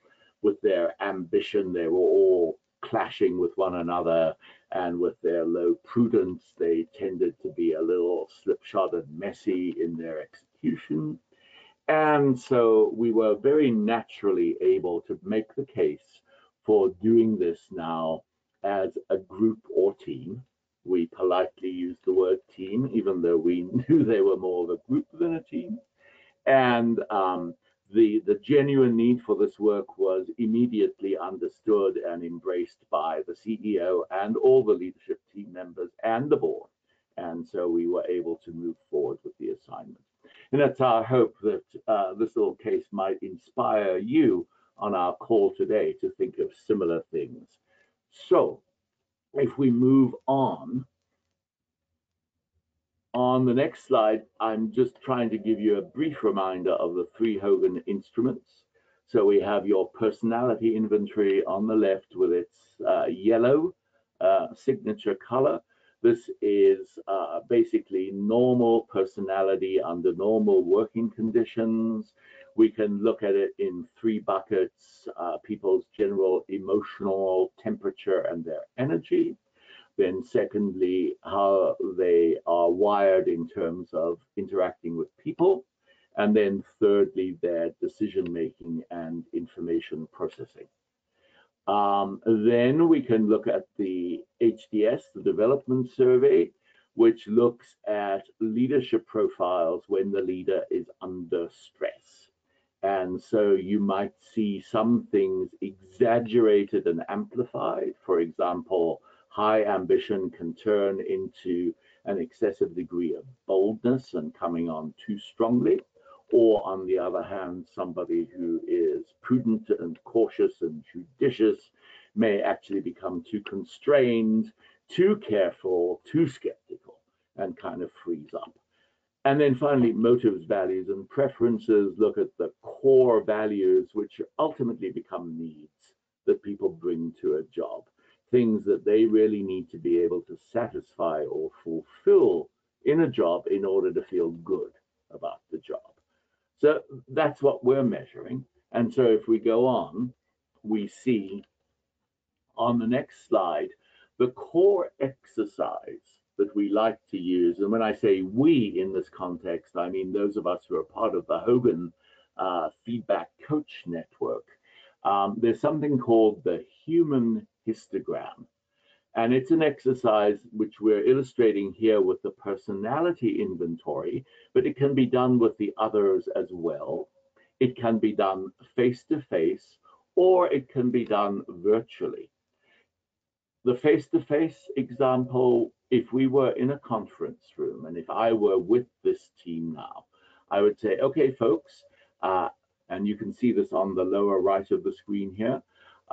with their ambition, they were all clashing with one another, and with their low prudence, they tended to be a little slipshod and messy in their execution. And so we were very naturally able to make the case for doing this now as a group or team. We politely used the word team, even though we knew they were more of a group than a team. And um, the, the genuine need for this work was immediately understood and embraced by the CEO and all the leadership team members and the board. And so we were able to move forward with the assignment. And it's our hope that uh, this little case might inspire you on our call today to think of similar things. So if we move on, on the next slide, I'm just trying to give you a brief reminder of the three Hogan instruments. So we have your personality inventory on the left with its uh, yellow uh, signature color. This is uh, basically normal personality under normal working conditions. We can look at it in three buckets, uh, people's general emotional temperature and their energy. Then secondly, how they are wired in terms of interacting with people. And then thirdly, their decision making and information processing. Um, then we can look at the HDS, the development survey, which looks at leadership profiles when the leader is under stress. And so you might see some things exaggerated and amplified. For example, high ambition can turn into an excessive degree of boldness and coming on too strongly. Or on the other hand, somebody who is prudent and cautious and judicious may actually become too constrained, too careful, too skeptical, and kind of freeze up. And then finally, motives, values, and preferences look at the core values, which ultimately become needs that people bring to a job things that they really need to be able to satisfy or fulfill in a job in order to feel good about the job. So that's what we're measuring. And so if we go on, we see on the next slide, the core exercise that we like to use. And when I say we in this context, I mean those of us who are part of the Hogan uh, Feedback Coach Network. Um, there's something called the human histogram. And it's an exercise which we're illustrating here with the personality inventory, but it can be done with the others as well. It can be done face to face, or it can be done virtually. The face to face example, if we were in a conference room and if I were with this team now, I would say, okay, folks, uh, and you can see this on the lower right of the screen here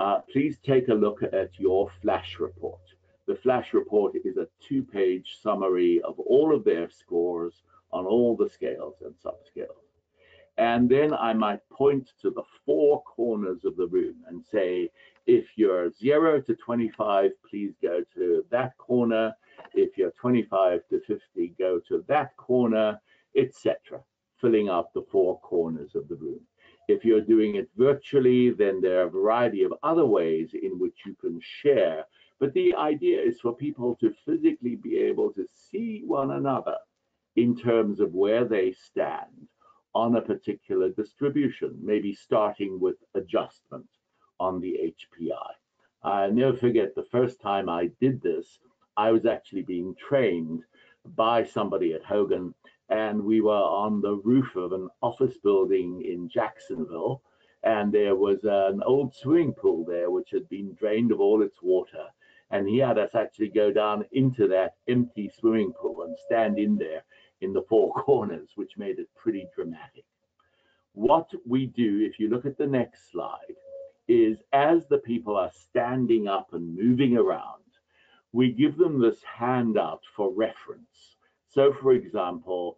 uh, please take a look at your flash report. The flash report is a two-page summary of all of their scores on all the scales and subscales. And then I might point to the four corners of the room and say, if you're 0 to 25, please go to that corner. If you're 25 to 50, go to that corner, etc., filling up the four corners of the room. If you're doing it virtually, then there are a variety of other ways in which you can share. But the idea is for people to physically be able to see one another in terms of where they stand on a particular distribution, maybe starting with adjustment on the HPI. I'll never forget the first time I did this, I was actually being trained by somebody at Hogan and we were on the roof of an office building in Jacksonville, and there was an old swimming pool there which had been drained of all its water. And he had us actually go down into that empty swimming pool and stand in there in the four corners, which made it pretty dramatic. What we do, if you look at the next slide, is as the people are standing up and moving around, we give them this handout for reference. So for example,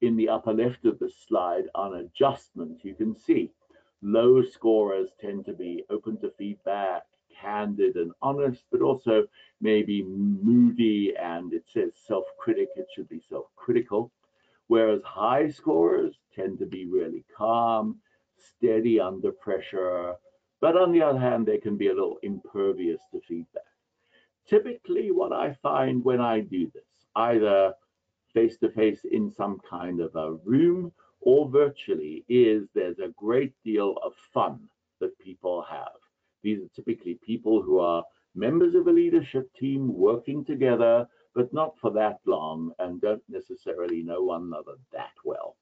in the upper left of the slide on adjustment, you can see low scorers tend to be open to feedback, candid and honest, but also maybe moody and it says self-critic, it should be self-critical. Whereas high scorers tend to be really calm, steady under pressure, but on the other hand, they can be a little impervious to feedback. Typically, what I find when I do this, either face to face in some kind of a room or virtually, is there's a great deal of fun that people have. These are typically people who are members of a leadership team working together, but not for that long and don't necessarily know one another that well.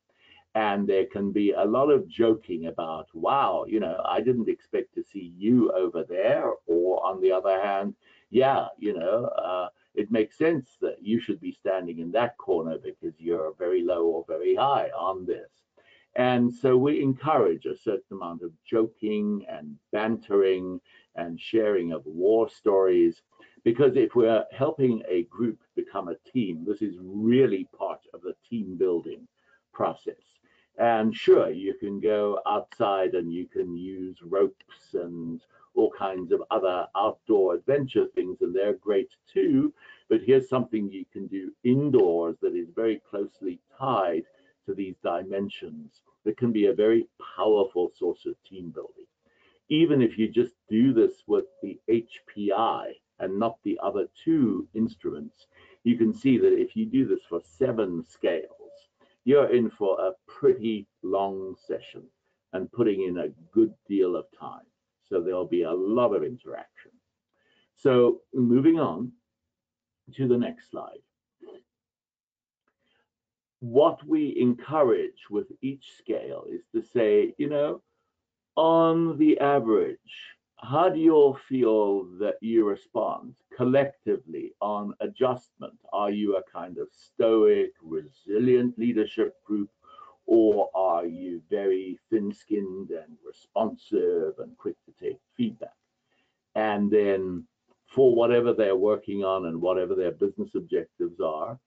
And there can be a lot of joking about, wow, you know, I didn't expect to see you over there. Or on the other hand, yeah, you know, uh, it makes sense that you should be standing in that corner because you're very low or very high on this. And so we encourage a certain amount of joking and bantering and sharing of war stories, because if we're helping a group become a team, this is really part of the team building process. And sure, you can go outside and you can use ropes and all kinds of other outdoor adventure things, and they're great too. But here's something you can do indoors that is very closely tied to these dimensions that can be a very powerful source of team building. Even if you just do this with the HPI and not the other two instruments, you can see that if you do this for seven scales, you're in for a pretty long session and putting in a good deal of time. So there'll be a lot of interaction. So moving on to the next slide what we encourage with each scale is to say, you know, on the average, how do you all feel that you respond collectively on adjustment? Are you a kind of stoic, resilient leadership group, or are you very thin skinned and responsive and quick to take feedback? And then, for whatever they're working on and whatever their business objectives are,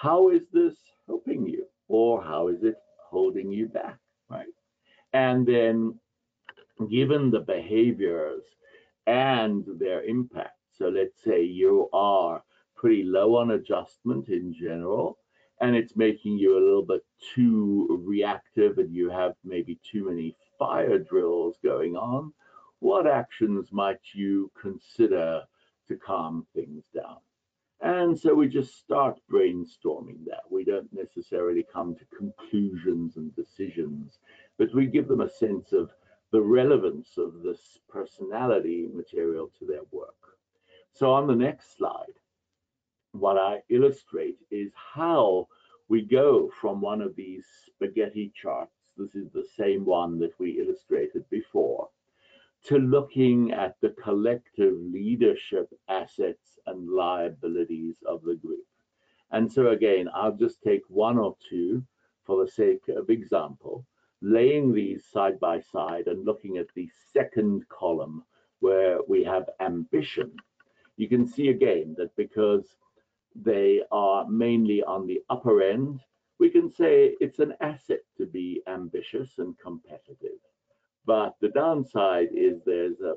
how is this helping you or how is it holding you back, right? And then given the behaviors and their impact, so let's say you are pretty low on adjustment in general, and it's making you a little bit too reactive and you have maybe too many fire drills going on, what actions might you consider to calm things down? And so we just start brainstorming that. We don't necessarily come to conclusions and decisions, but we give them a sense of the relevance of this personality material to their work. So on the next slide, what I illustrate is how we go from one of these spaghetti charts. This is the same one that we illustrated before to looking at the collective leadership assets and liabilities of the group. And so again, I'll just take one or two for the sake of example, laying these side by side and looking at the second column where we have ambition. You can see again that because they are mainly on the upper end, we can say it's an asset to be ambitious and competitive. But the downside is there's a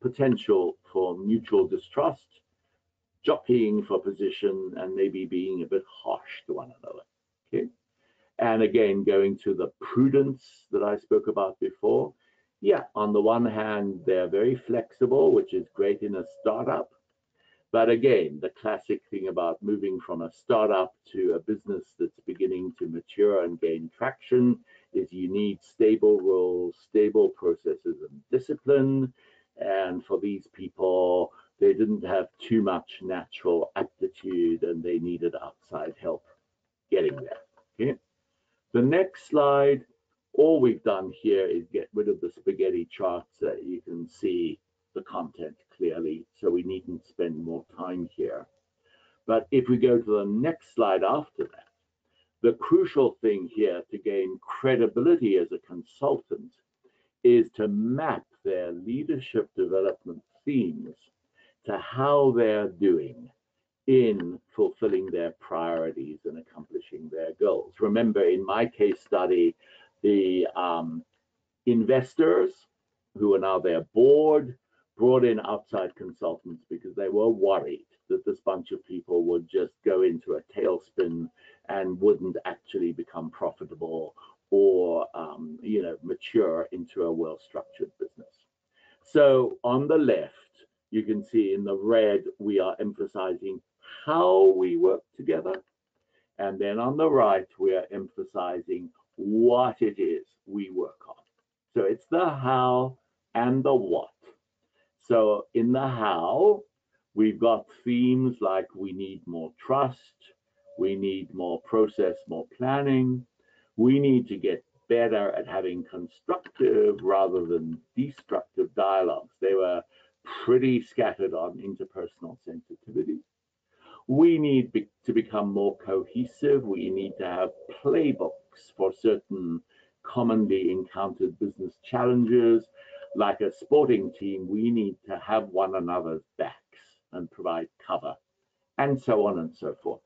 potential for mutual distrust, jockeying for position, and maybe being a bit harsh to one another. Okay. And again, going to the prudence that I spoke about before. Yeah, on the one hand, they're very flexible, which is great in a startup. But again, the classic thing about moving from a startup to a business that's beginning to mature and gain traction is you need stable roles, stable processes and discipline. And for these people, they didn't have too much natural aptitude and they needed outside help getting there. Okay. The next slide, all we've done here is get rid of the spaghetti charts so that you can see the content clearly, so we needn't spend more time here. But if we go to the next slide after that, the crucial thing here to gain credibility as a consultant is to map their leadership development themes to how they're doing in fulfilling their priorities and accomplishing their goals. Remember, in my case study, the um, investors who are now their board brought in outside consultants because they were worried that this bunch of people would just go into a tailspin and wouldn't actually become profitable or um, you know mature into a well-structured business. So on the left, you can see in the red we are emphasizing how we work together, and then on the right we are emphasizing what it is we work on. So it's the how and the what. So in the how, we've got themes like we need more trust, we need more process, more planning, we need to get better at having constructive rather than destructive dialogues. They were pretty scattered on interpersonal sensitivity. We need be to become more cohesive. We need to have playbooks for certain commonly encountered business challenges like a sporting team, we need to have one another's backs and provide cover, and so on and so forth.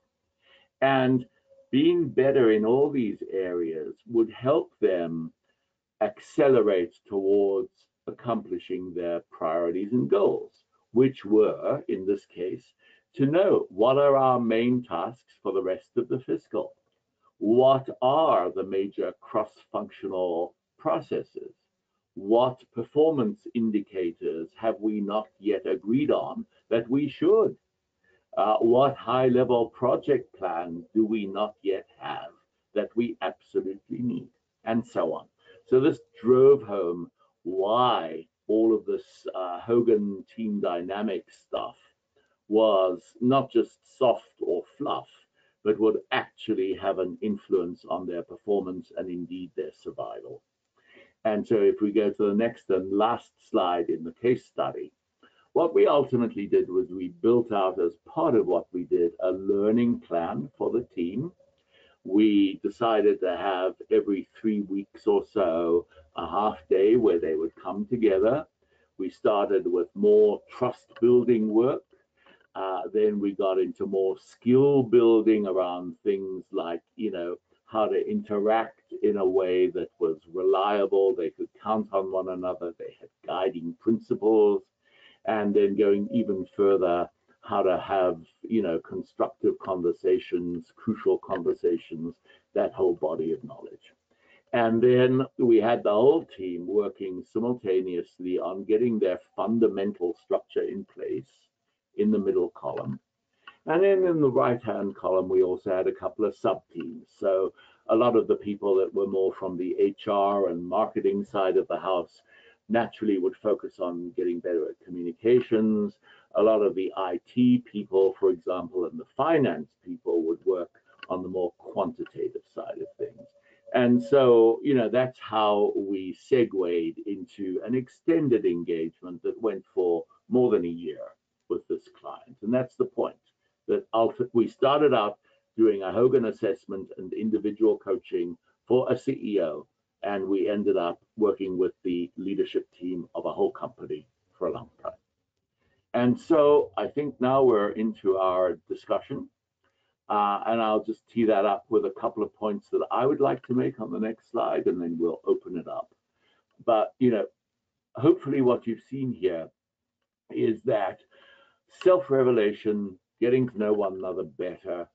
And being better in all these areas would help them accelerate towards accomplishing their priorities and goals, which were, in this case, to know what are our main tasks for the rest of the fiscal? What are the major cross-functional processes? What performance indicators have we not yet agreed on that we should? Uh, what high level project plans do we not yet have that we absolutely need? And so on. So this drove home why all of this uh, Hogan team dynamic stuff was not just soft or fluff, but would actually have an influence on their performance and indeed their survival. And so if we go to the next and last slide in the case study, what we ultimately did was we built out as part of what we did a learning plan for the team. We decided to have every three weeks or so a half day where they would come together. We started with more trust building work. Uh, then we got into more skill building around things like, you know, how to interact in a way that was reliable. They could count on one another. They had guiding principles. And then going even further, how to have, you know, constructive conversations, crucial conversations, that whole body of knowledge. And then we had the whole team working simultaneously on getting their fundamental structure in place in the middle column. And then in the right-hand column, we also had a couple of sub-teams. So a lot of the people that were more from the HR and marketing side of the house naturally would focus on getting better at communications. A lot of the IT people, for example, and the finance people would work on the more quantitative side of things. And so, you know, that's how we segued into an extended engagement that went for more than a year with this client. And that's the point that we started out doing a Hogan assessment and individual coaching for a CEO. And we ended up working with the leadership team of a whole company for a long time. And so I think now we're into our discussion. Uh, and I'll just tee that up with a couple of points that I would like to make on the next slide, and then we'll open it up. But, you know, hopefully what you've seen here is that self-revelation getting to know one another better,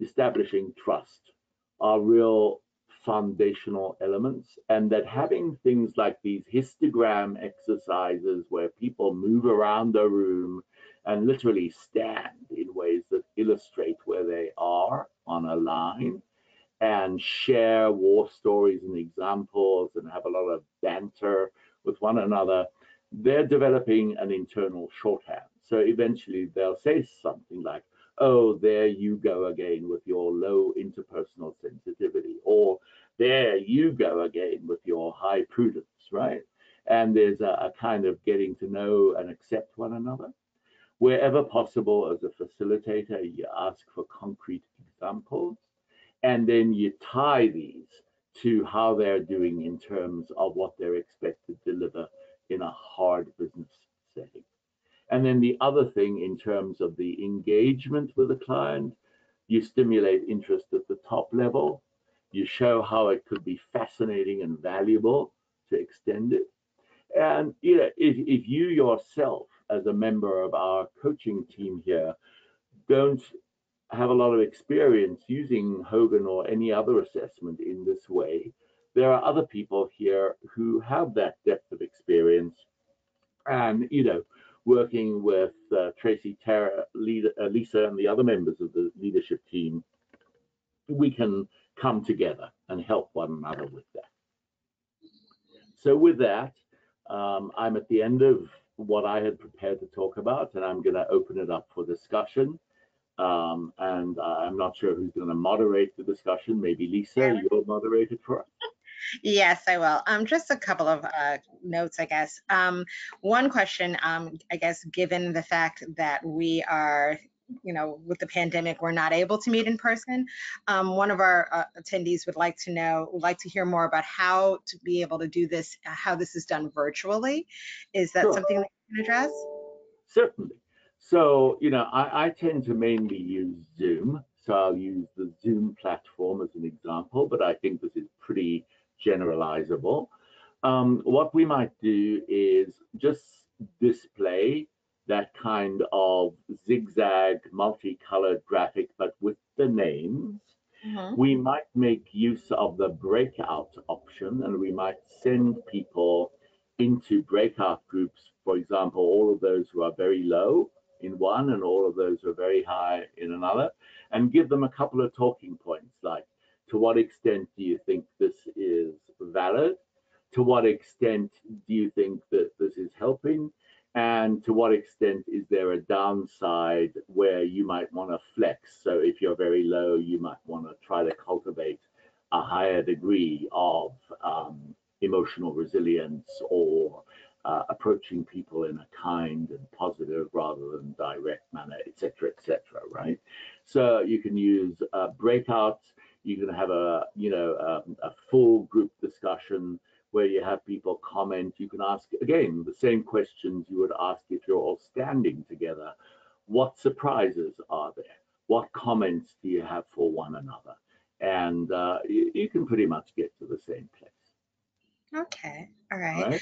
establishing trust are real foundational elements and that having things like these histogram exercises where people move around the room and literally stand in ways that illustrate where they are on a line and share war stories and examples and have a lot of banter with one another, they're developing an internal shorthand. So eventually they'll say something like, oh, there you go again with your low interpersonal sensitivity, or there you go again with your high prudence, right? And there's a, a kind of getting to know and accept one another. Wherever possible, as a facilitator, you ask for concrete examples, and then you tie these to how they're doing in terms of what they're expected to deliver in a hard business setting. And then the other thing in terms of the engagement with the client, you stimulate interest at the top level. You show how it could be fascinating and valuable to extend it. And you know, if, if you yourself, as a member of our coaching team here, don't have a lot of experience using Hogan or any other assessment in this way, there are other people here who have that depth of experience and you know working with uh, tracy tara Lisa, uh, lisa and the other members of the leadership team we can come together and help one another with that. So with that um, i'm at the end of what i had prepared to talk about and i'm going to open it up for discussion. Um, and i'm not sure who's going to moderate the discussion. Maybe lisa you'll moderate it for us Yes, I will. Um, just a couple of uh, notes, I guess. Um, one question, um, I guess, given the fact that we are, you know, with the pandemic, we're not able to meet in person. Um, one of our uh, attendees would like to know, would like to hear more about how to be able to do this, uh, how this is done virtually. Is that Sure. something that you can address? Certainly. So, you know, I, I tend to mainly use Zoom. So I'll use the Zoom platform as an example, but I think this is pretty generalizable. Um, what we might do is just display that kind of zigzag, multicolored graphic, but with the names. Mhm. We might make use of the breakout option and we might send people into breakout groups. For example, all of those who are very low in one and all of those who are very high in another, and give them a couple of talking points like, to what extent do you think this is valid? To what extent do you think that this is helping? And to what extent is there a downside where you might want to flex? So if you're very low, you might want to try to cultivate a higher degree of um, emotional resilience or uh, approaching people in a kind and positive rather than direct manner, etc., etc. right? So you can use uh, breakouts. You can have a you know um, a full group discussion where you have people comment. You can ask again the same questions you would ask if you're all standing together. What surprises are there? What comments do you have for one another? And uh, you, you can pretty much get to the same place. Okay, all right. Right?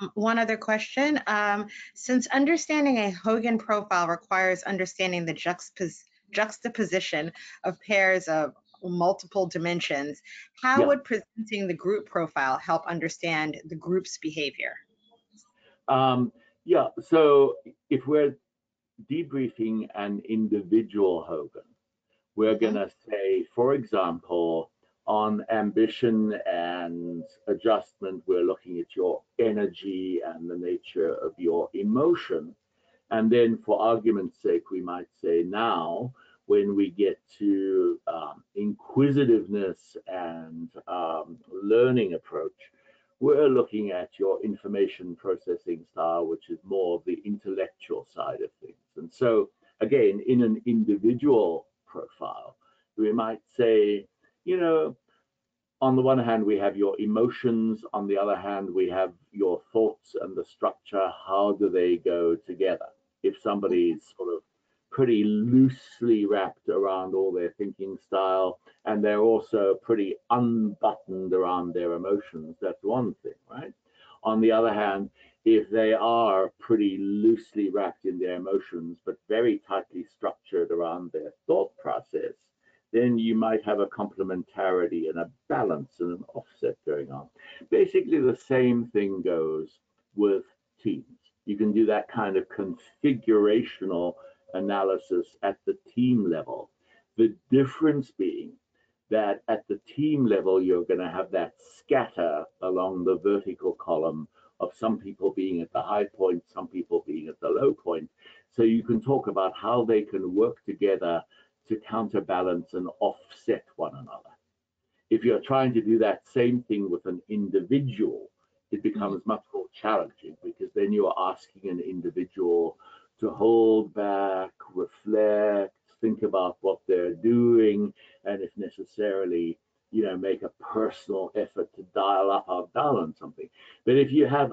Um, one other question. Um, since understanding a Hogan profile requires understanding the juxtapos- juxtaposition of pairs of multiple dimensions, how Yeah. would presenting the group profile help understand the group's behavior? Um, yeah, so if we're debriefing an individual Hogan, we're Mhm. going to say, for example, on ambition and adjustment, we're looking at your energy and the nature of your emotion. And then, for argument's sake, we might say now, when we get to um, inquisitiveness and um, learning approach, we're looking at your information processing style, which is more of the intellectual side of things. And so, again, in an individual profile, we might say, you know, on the one hand, we have your emotions. On the other hand, we have your thoughts and the structure. How do they go together? If somebody is sort of pretty loosely wrapped around all their thinking style, and they're also pretty unbuttoned around their emotions, that's one thing, right? On the other hand, if they are pretty loosely wrapped in their emotions, but very tightly structured around their thought process, then you might have a complementarity and a balance and an offset going on. Basically, the same thing goes with teams. You can do that kind of configurational analysis at the team level. The difference being that at the team level, you're going to have that scatter along the vertical column of some people being at the high point, some people being at the low point. So you can talk about how they can work together to counterbalance and offset one another. If you're trying to do that same thing with an individual, it mm-hmm. becomes much more challenging because then you're asking an individual to hold back, reflect, think about what they're doing, and if necessarily, you know, make a personal effort to dial up or down on something. But if you have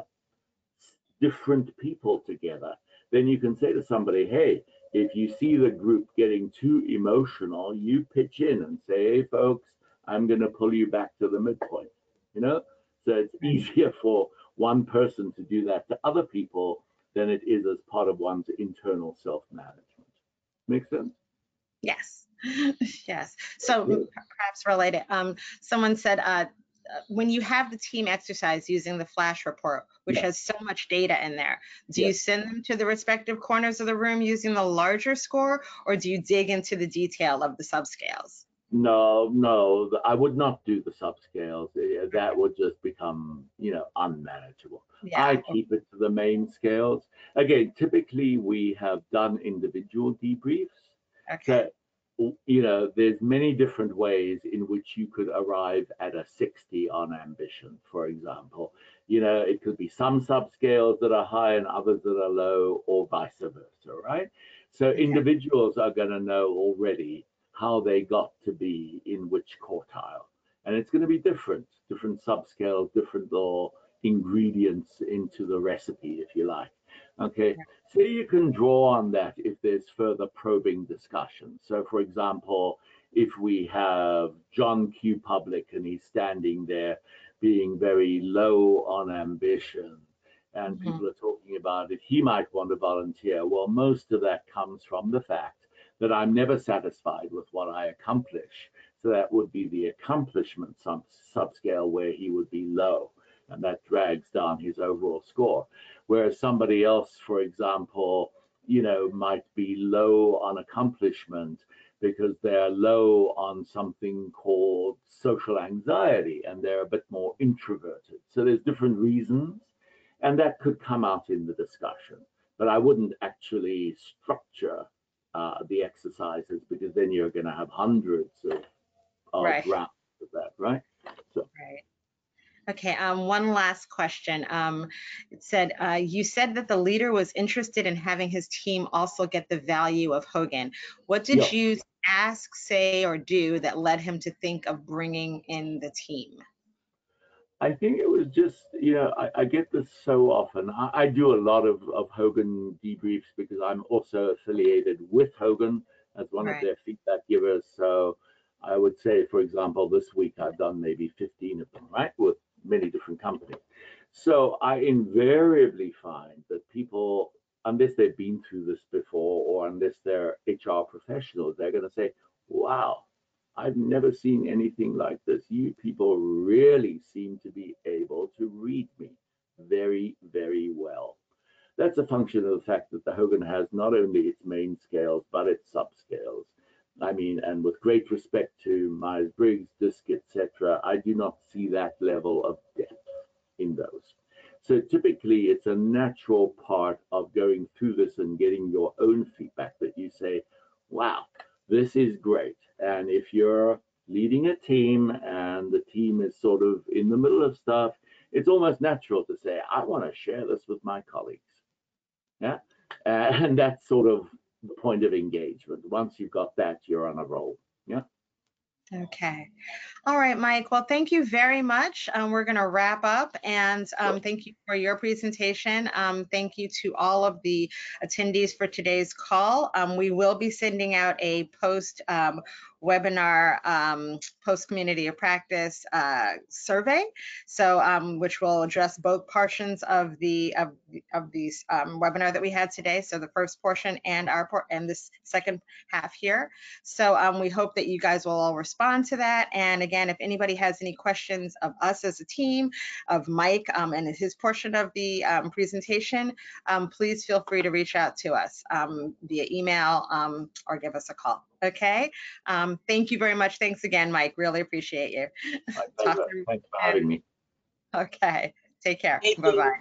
different people together, then you can say to somebody, hey, if you see the group getting too emotional, you pitch in and say, hey, folks, I'm going to pull you back to the midpoint, you know? So it's easier for one person to do that to other people than it is as part of one's internal self-management. Make sense? Yes, yes. So perhaps related, um, someone said, uh, uh, when you have the team exercise using the flash report, which Yeah. has so much data in there, do you send them to the respective corners of the room using the larger score, or do you dig into the detail of the subscales? No, no, I would not do the subscales. That would just become, you know, unmanageable. I keep it to the main scales. Again, typically we have done individual debriefs. okay, So, you know, there's many different ways in which you could arrive at a 60 on ambition, for example. You know, it could be some subscales that are high and others that are low, or vice versa, right? So individuals are going to know already how they got to be in which quartile. And it's going to be different, different subscales, different ingredients into the recipe, if you like. Okay, so you can draw on that if there's further probing discussion. So for example, if we have John Q. Public and he's standing there being very low on ambition and Mhm. people are talking about if he might want to volunteer, well, most of that comes from the fact that I'm never satisfied with what I accomplish. So that would be the accomplishment sub subscale where he would be low and that drags down his overall score. Whereas somebody else, for example, you know, might be low on accomplishment because they're low on something called social anxiety and they're a bit more introverted. So there's different reasons and that could come out in the discussion. But I wouldn't actually structure uh, the exercises because then you're going to have hundreds of, of Right. rounds of that, right? right. Okay, um, one last question. Um, it said, uh, you said that the leader was interested in having his team also get the value of Hogan. What did Yeah. you ask, say, or do that led him to think of bringing in the team? I think it was just, you know, I, I get this so often. I, I do a lot of, of Hogan debriefs because I'm also affiliated with Hogan as one Right. of their feedback givers. So I would say, for example, this week I've done maybe 15 of them, right, with many different companies. So I invariably find that people, unless they've been through this before or unless they're HR professionals, they're going to say, wow, I've never seen anything like this. You people really seem to be able to read me very, very well. That's a function of the fact that the Hogan has not only its main scales, but its subscales. I mean, and with great respect to Myers-Briggs, DISC, etc., I do not see that level of depth in those. So typically, it's a natural part of going through this and getting your own feedback that you say, wow, this is great. And if you're leading a team and the team is sort of in the middle of stuff, it's almost natural to say, I want to share this with my colleagues. Yeah. And that's sort of the point of engagement. Once you've got that, you're on a roll. Yeah. Okay. All right, Mike. Well, thank you very much. Um, we're going to wrap up and um, thank you for your presentation. Um, thank you to all of the attendees for today's call. Um, we will be sending out a post um, webinar, um, post community of practice uh, survey. So, um, which will address both portions of the of, of these um, webinar that we had today. So the first portion and our por- and this second half here. So um, we hope that you guys will all respond to that. And again, if anybody has any questions of us as a team, of Mike um, and his portion of the um, presentation, please feel free to reach out to us via email or give us a call. Okay. Um, thank you very much. Thanks again, Mike. Really appreciate you. My pleasure. Thanks for having me. Okay. Take care. Bye bye.